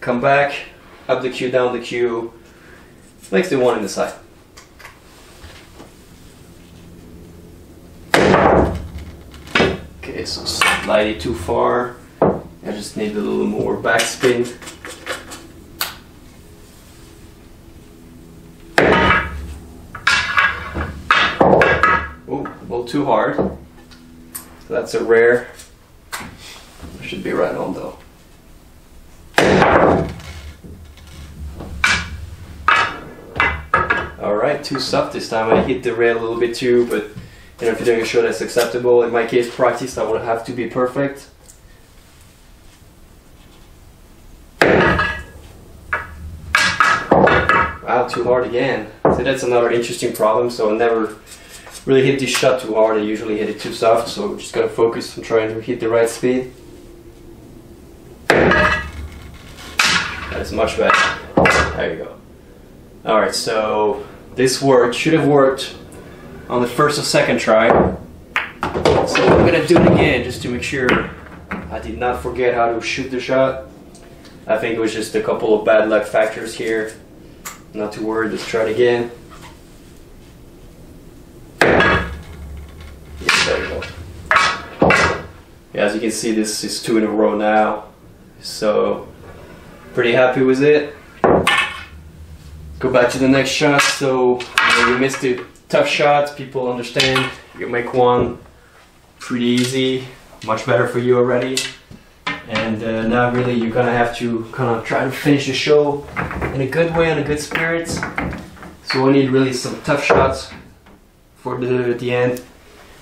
come back, up the cue, down the cue, makes the one in the side. Okay, so slightly too far. I just need a little more backspin. Oh, a little too hard. So that's a rare. I Should be right on though. Alright, too soft this time. I hit the rail a little bit too, but you know, if you're doing a show that's acceptable, in my case, practice, I would have to be perfect. Wow, too hard again. So that's another interesting problem, so I never really hit this shot too hard, I usually hit it too soft, so just gonna focus on trying to hit the right speed. That's much better. There you go. Alright, so this worked, should have worked on the first or second try. So I'm gonna do it again just to make sure I did not forget how to shoot the shot. I think it was just a couple of bad luck factors here. Not too worried, let's try it again. Yeah, there you go. Yeah, as you can see, this is two in a row now. So, pretty happy with it. Go back to the next shot. So, you missed it tough shots, people understand. You make one pretty easy, much better for you already. And uh, now really you're gonna have to kind of try to finish the show in a good way, in a good spirit. So we need really some tough shots for the, the end,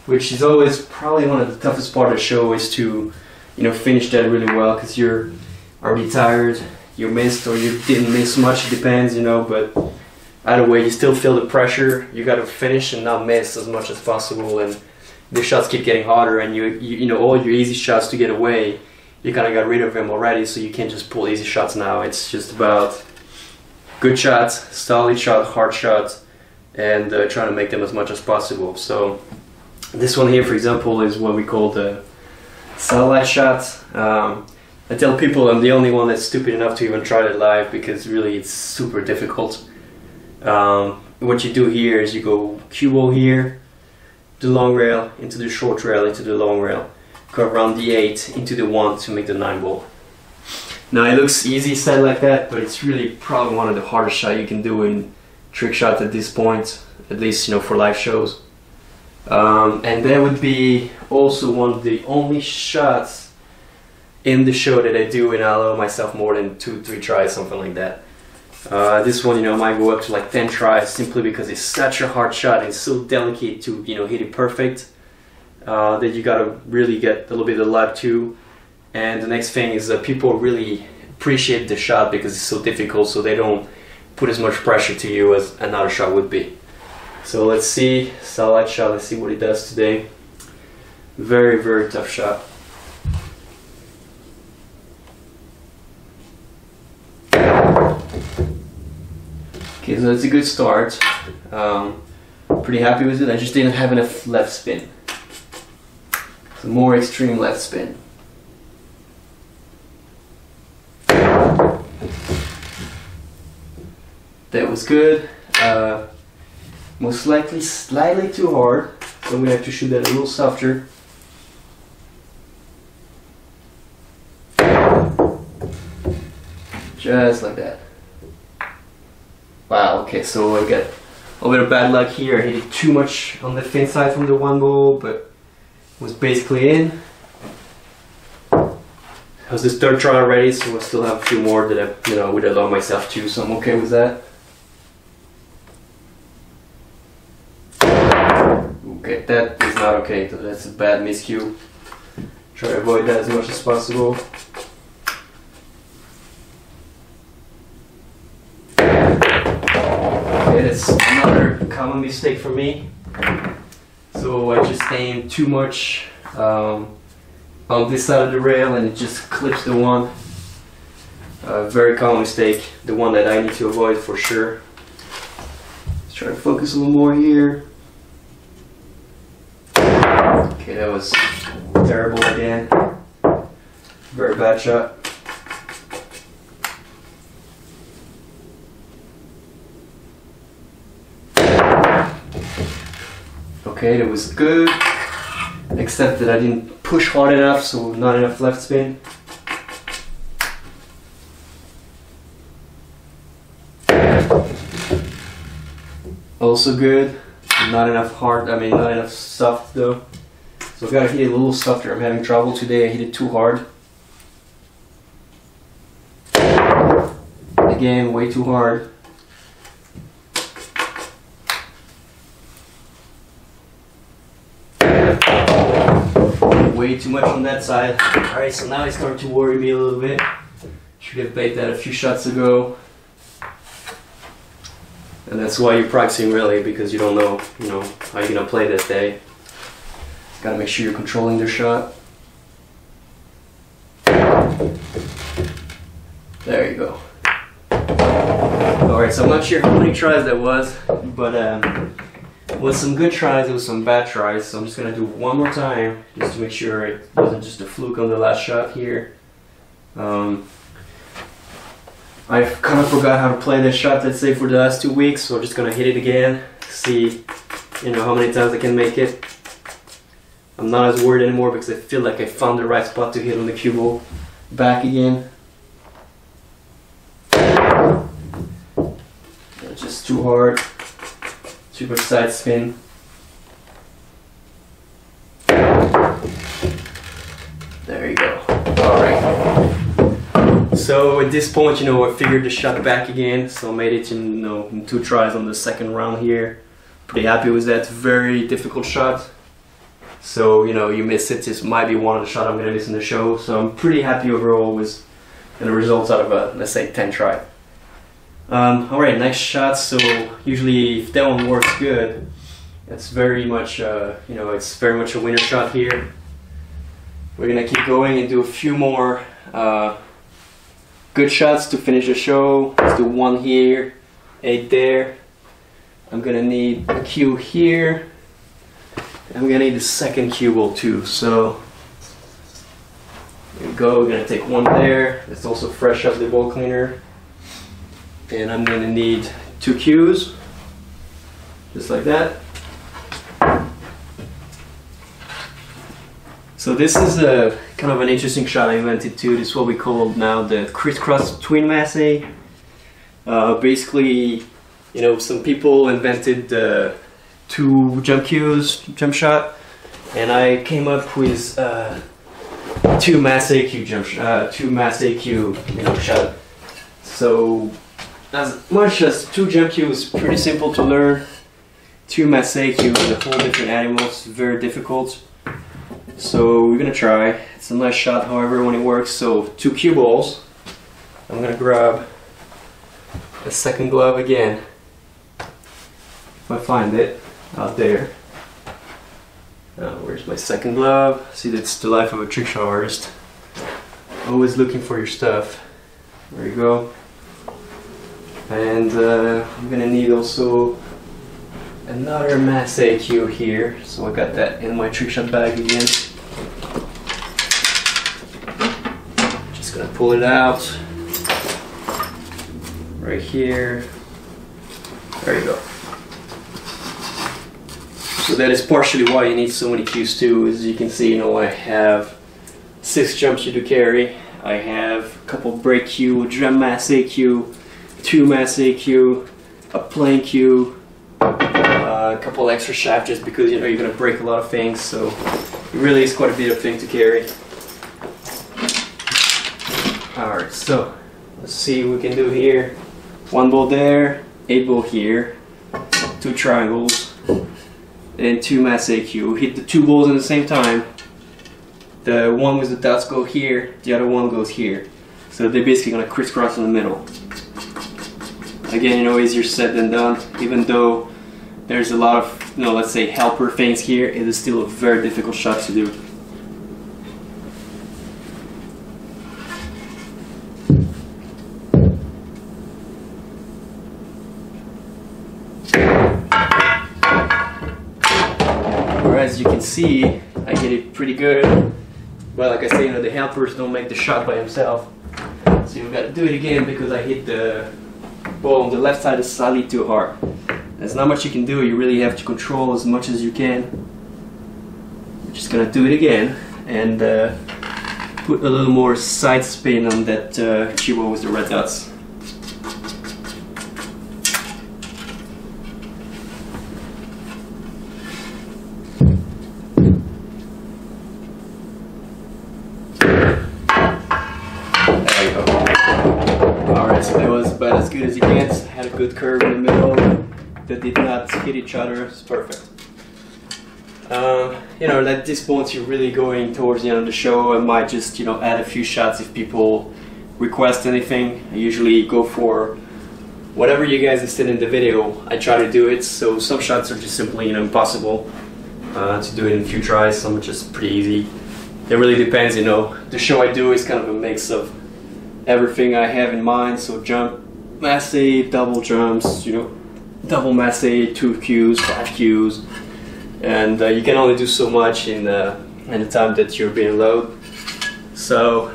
which is always probably one of the toughest part of the show is to, you know, finish that really well because you're already tired, you missed or you didn't miss much, it depends, you know, but either way, you still feel the pressure. You got to finish and not miss as much as possible. And the shots keep getting harder, and you, you, you know all your easy shots to get away, you kind of got rid of them already. So you can't just pull easy shots now. It's just about good shots, solid shot, hard shots, and uh, trying to make them as much as possible. So this one here, for example, is what we call the satellite shot. Um, I tell people I'm the only one that's stupid enough to even try it live because really it's super difficult. Um, what you do here is you go ball here, the long rail into the short rail into the long rail, go around the 8 into the 1 to make the 9 ball. Now it looks easy said like that, but it's really probably one of the hardest shots you can do in trick shots at this point, at least you know for live shows. Um, and that would be also one of the only shots in the show that I do and I allow myself more than two, three tries, something like that. Uh, this one, you know, might go up to like 10 tries simply because it's such a hard shot. It's so delicate to, you know, hit it perfect uh, that you gotta really get a little bit of luck too. And the next thing is that people really appreciate the shot because it's so difficult, so they don't put as much pressure to you as another shot would be. So let's see, satellite shot, let's see what he does today. Very, very tough shot. Okay, so that's a good start. Um, pretty happy with it. I just didn't have enough left spin. Some more extreme left spin. That was good. Uh, most likely slightly too hard, so we have to shoot that a little softer. Just like that. Wow, okay, so I got a little bit of bad luck here. I hit it too much on the fin side from the one ball, but was basically in. I was this third try already, so I still have a few more that I, you know, would allow myself to, so I'm okay with that. Okay, that is not okay, that's a bad miscue. Try to avoid that as much as possible. Okay, that's another common mistake for me. So I just aim too much um, on this side of the rail and it just clips the one. Uh, very common mistake, the one that I need to avoid for sure. Let's try to focus a little more here. Okay, that was terrible again. Very bad shot. Okay, that was good. Except that I didn't push hard enough, so not enough left spin. Also good. Not enough hard, I mean not enough soft though. So I've gotta hit it a little softer. I'm having trouble today, I hit it too hard. Again, way too hard. Way too much on that side. Alright, so now it's starting to worry me a little bit. Should have baked that a few shots ago. And that's why you're practicing really, because you don't know, you know, how you're gonna play that day. Gotta make sure you're controlling the shot. There you go. Alright, so I'm not sure how many tries that was, but um, it was some good tries, it was some bad tries, so I'm just gonna do one more time, just to make sure it wasn't just a fluke on the last shot here. Um, I kind of forgot how to play this shot, let's say, for the last two weeks, so I'm just gonna hit it again, see, you know, how many times I can make it. I'm not as worried anymore because I feel like I found the right spot to hit on the cue ball. Back again. Just too hard. Much side spin. There you go. Alright. So at this point, you know, I figured the shot back again, so I made it in, you know, in two tries on the second round here. Pretty happy with that. Very difficult shot. So, you know, you miss it, this might be one of the shots I'm gonna miss in the show. So I'm pretty happy overall with the results out of a, let's say, 10 try. Um, Alright, next shot. So usually if that one works good, it's very much, uh, you know, it's very much a winner shot here. We're gonna keep going and do a few more uh, good shots to finish the show. Let's do one here, eight there. I'm gonna need a cue here. I'm gonna need the second cue ball too. So there we go. We're gonna take one there. Let's also fresh up the ball cleaner. And I'm gonna need two cues, just like that. So this is a kind of an interesting shot I invented too. This is what we call now the crisscross twin masse. Uh, basically, you know, some people invented the two jump cues, jump shot, and I came up with uh, two masse cue jump, uh, two masse cue, you know, shot. So as much as two jump cue is pretty simple to learn, two masse cue is a whole different animal. It's very difficult. So we're gonna try. It's a nice shot, however, when it works. So two cue balls. I'm gonna grab a second glove again. If I find it out there. Uh, where's my second glove? See, that's the life of a trick shot artist. Always looking for your stuff. There you go. And uh, I'm gonna need also another masse cue here. So I got that in my trick shot bag again. Just gonna pull it out. Right here. There you go. So that is partially why you need so many cues too. As you can see, you know, I have six jump cues to carry. I have a couple break cue, drum masse cue, two masse cue, a plane cue, uh, a couple extra shaft just because you know you're gonna break a lot of things. So it really is quite a bit of thing to carry. Alright, so let's see what we can do here. One ball there, eight ball here, two triangles, and two masse cue. We Hit the two balls at the same time. The one with the dots go here, the other one goes here. So they're basically gonna crisscross in the middle. Again, you know, easier said than done. Even though there's a lot of, you know, let's say helper things here, it is still a very difficult shot to do. Whereas you can see, I get it pretty good. But like I say, you know, the helpers don't make the shot by himself. So you've gotta do it again because I hit the on the left side is slightly too hard. There's not much you can do. You really have to control as much as you can. We're just gonna do it again and uh, put a little more side spin on that uh, Chihuahua with the red dots. There you go. Alright, so that was about as good as it gets. Had a good curve in the middle that did not hit each other. It's perfect. Um, you know, at this point you're really going towards the end of the show. I might just, you know, add a few shots if people request anything. I usually go for whatever you guys have seen in the video. I try to do it. So some shots are just simply, you know, impossible uh, to do it in a few tries. Some are just pretty easy. It really depends, you know. The show I do is kind of a mix of everything I have in mind. So jump, masse, double jumps, you know, double masse, two cues, five cues, and uh, you can only do so much in uh, in the time that you're being allowed. So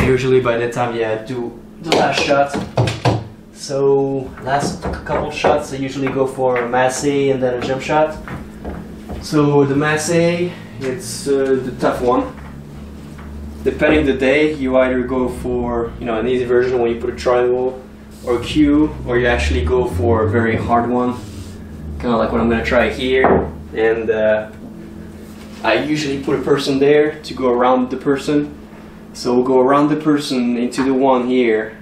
usually by the time, yeah, do the last shot. So last couple shots, I usually go for a masse and then a jump shot. So the masse, it's uh, the tough one depending the day, you either go for you know an easy version when you put a triangle or cue, or you actually go for a very hard one, kind of like what I'm gonna try here. And uh, I usually put a person there to go around the person. So we'll go around the person into the one here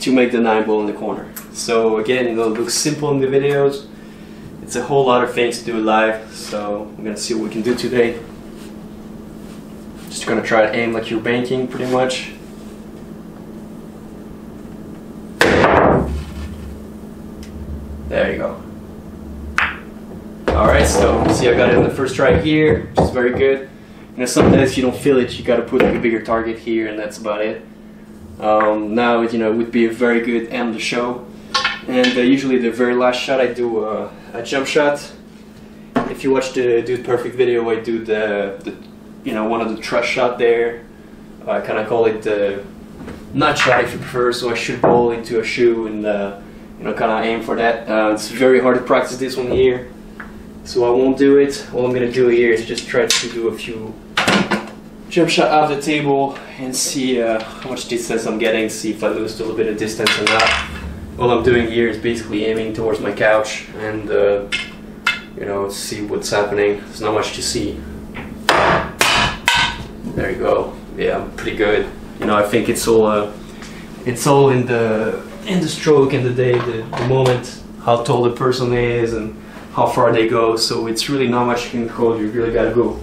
to make the nine ball in the corner. So again, it looks simple in the videos. It's a whole lot of things to do live. So we're gonna see what we can do today. Just gonna try to aim like you're banking pretty much. There you go. Alright, so see I got it in the first try here, which is very good. Know, sometimes you don't feel it, you gotta put like a bigger target here and that's about it. Um, now, you know, it would be a very good end the show. And uh, usually the very last shot I do uh, a jump shot. If you watch the Dude Perfect video, I do the, the you know, one of the trust shot there. I kind of call it the nut shot if you prefer. So I shoot ball into a shoe and uh, you know, kind of aim for that. Uh, it's very hard to practice this one here, so I won't do it. All I'm gonna do here is just try to do a few jump shot off the table and see uh, how much distance I'm getting. See if I lose a little bit of distance or not. All I'm doing here is basically aiming towards my couch and uh, you know see what's happening. There's not much to see. There you go. Yeah, I'm pretty good. You know, I think it's all uh, it's all in the in the stroke and the day, the, the moment, how tall the person is and how far they go. So it's really not much you can control. You really gotta go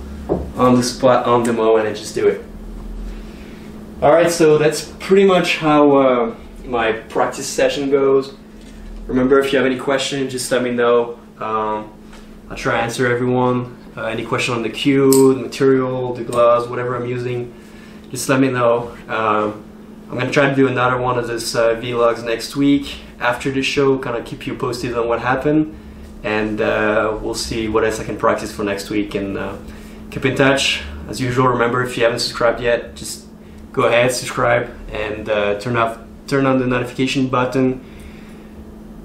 on the spot, on the moment, and just do it. All right, so that's pretty much how uh, my practice session goes. Remember, if you have any questions, just let me know. Um, I'll try to answer everyone. Uh, any question on the cue, the material, the gloves, whatever I'm using, just let me know. Um, I'm gonna try to do another one of this uh, vlogs next week after the show, kind of keep you posted on what happened, and uh, we'll see what else I can practice for next week. And uh, keep in touch as usual. Remember, if you haven't subscribed yet, just go ahead, subscribe, and uh, turn off turn on the notification button.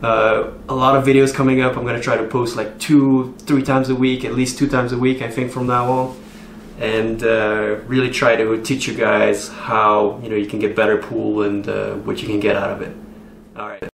Uh, a lot of videos coming up. I'm gonna try to post like two, three times a week, at least two times a week, I think, from now on, and uh, really try to teach you guys how you know you can get better pool and uh, what you can get out of it. All right.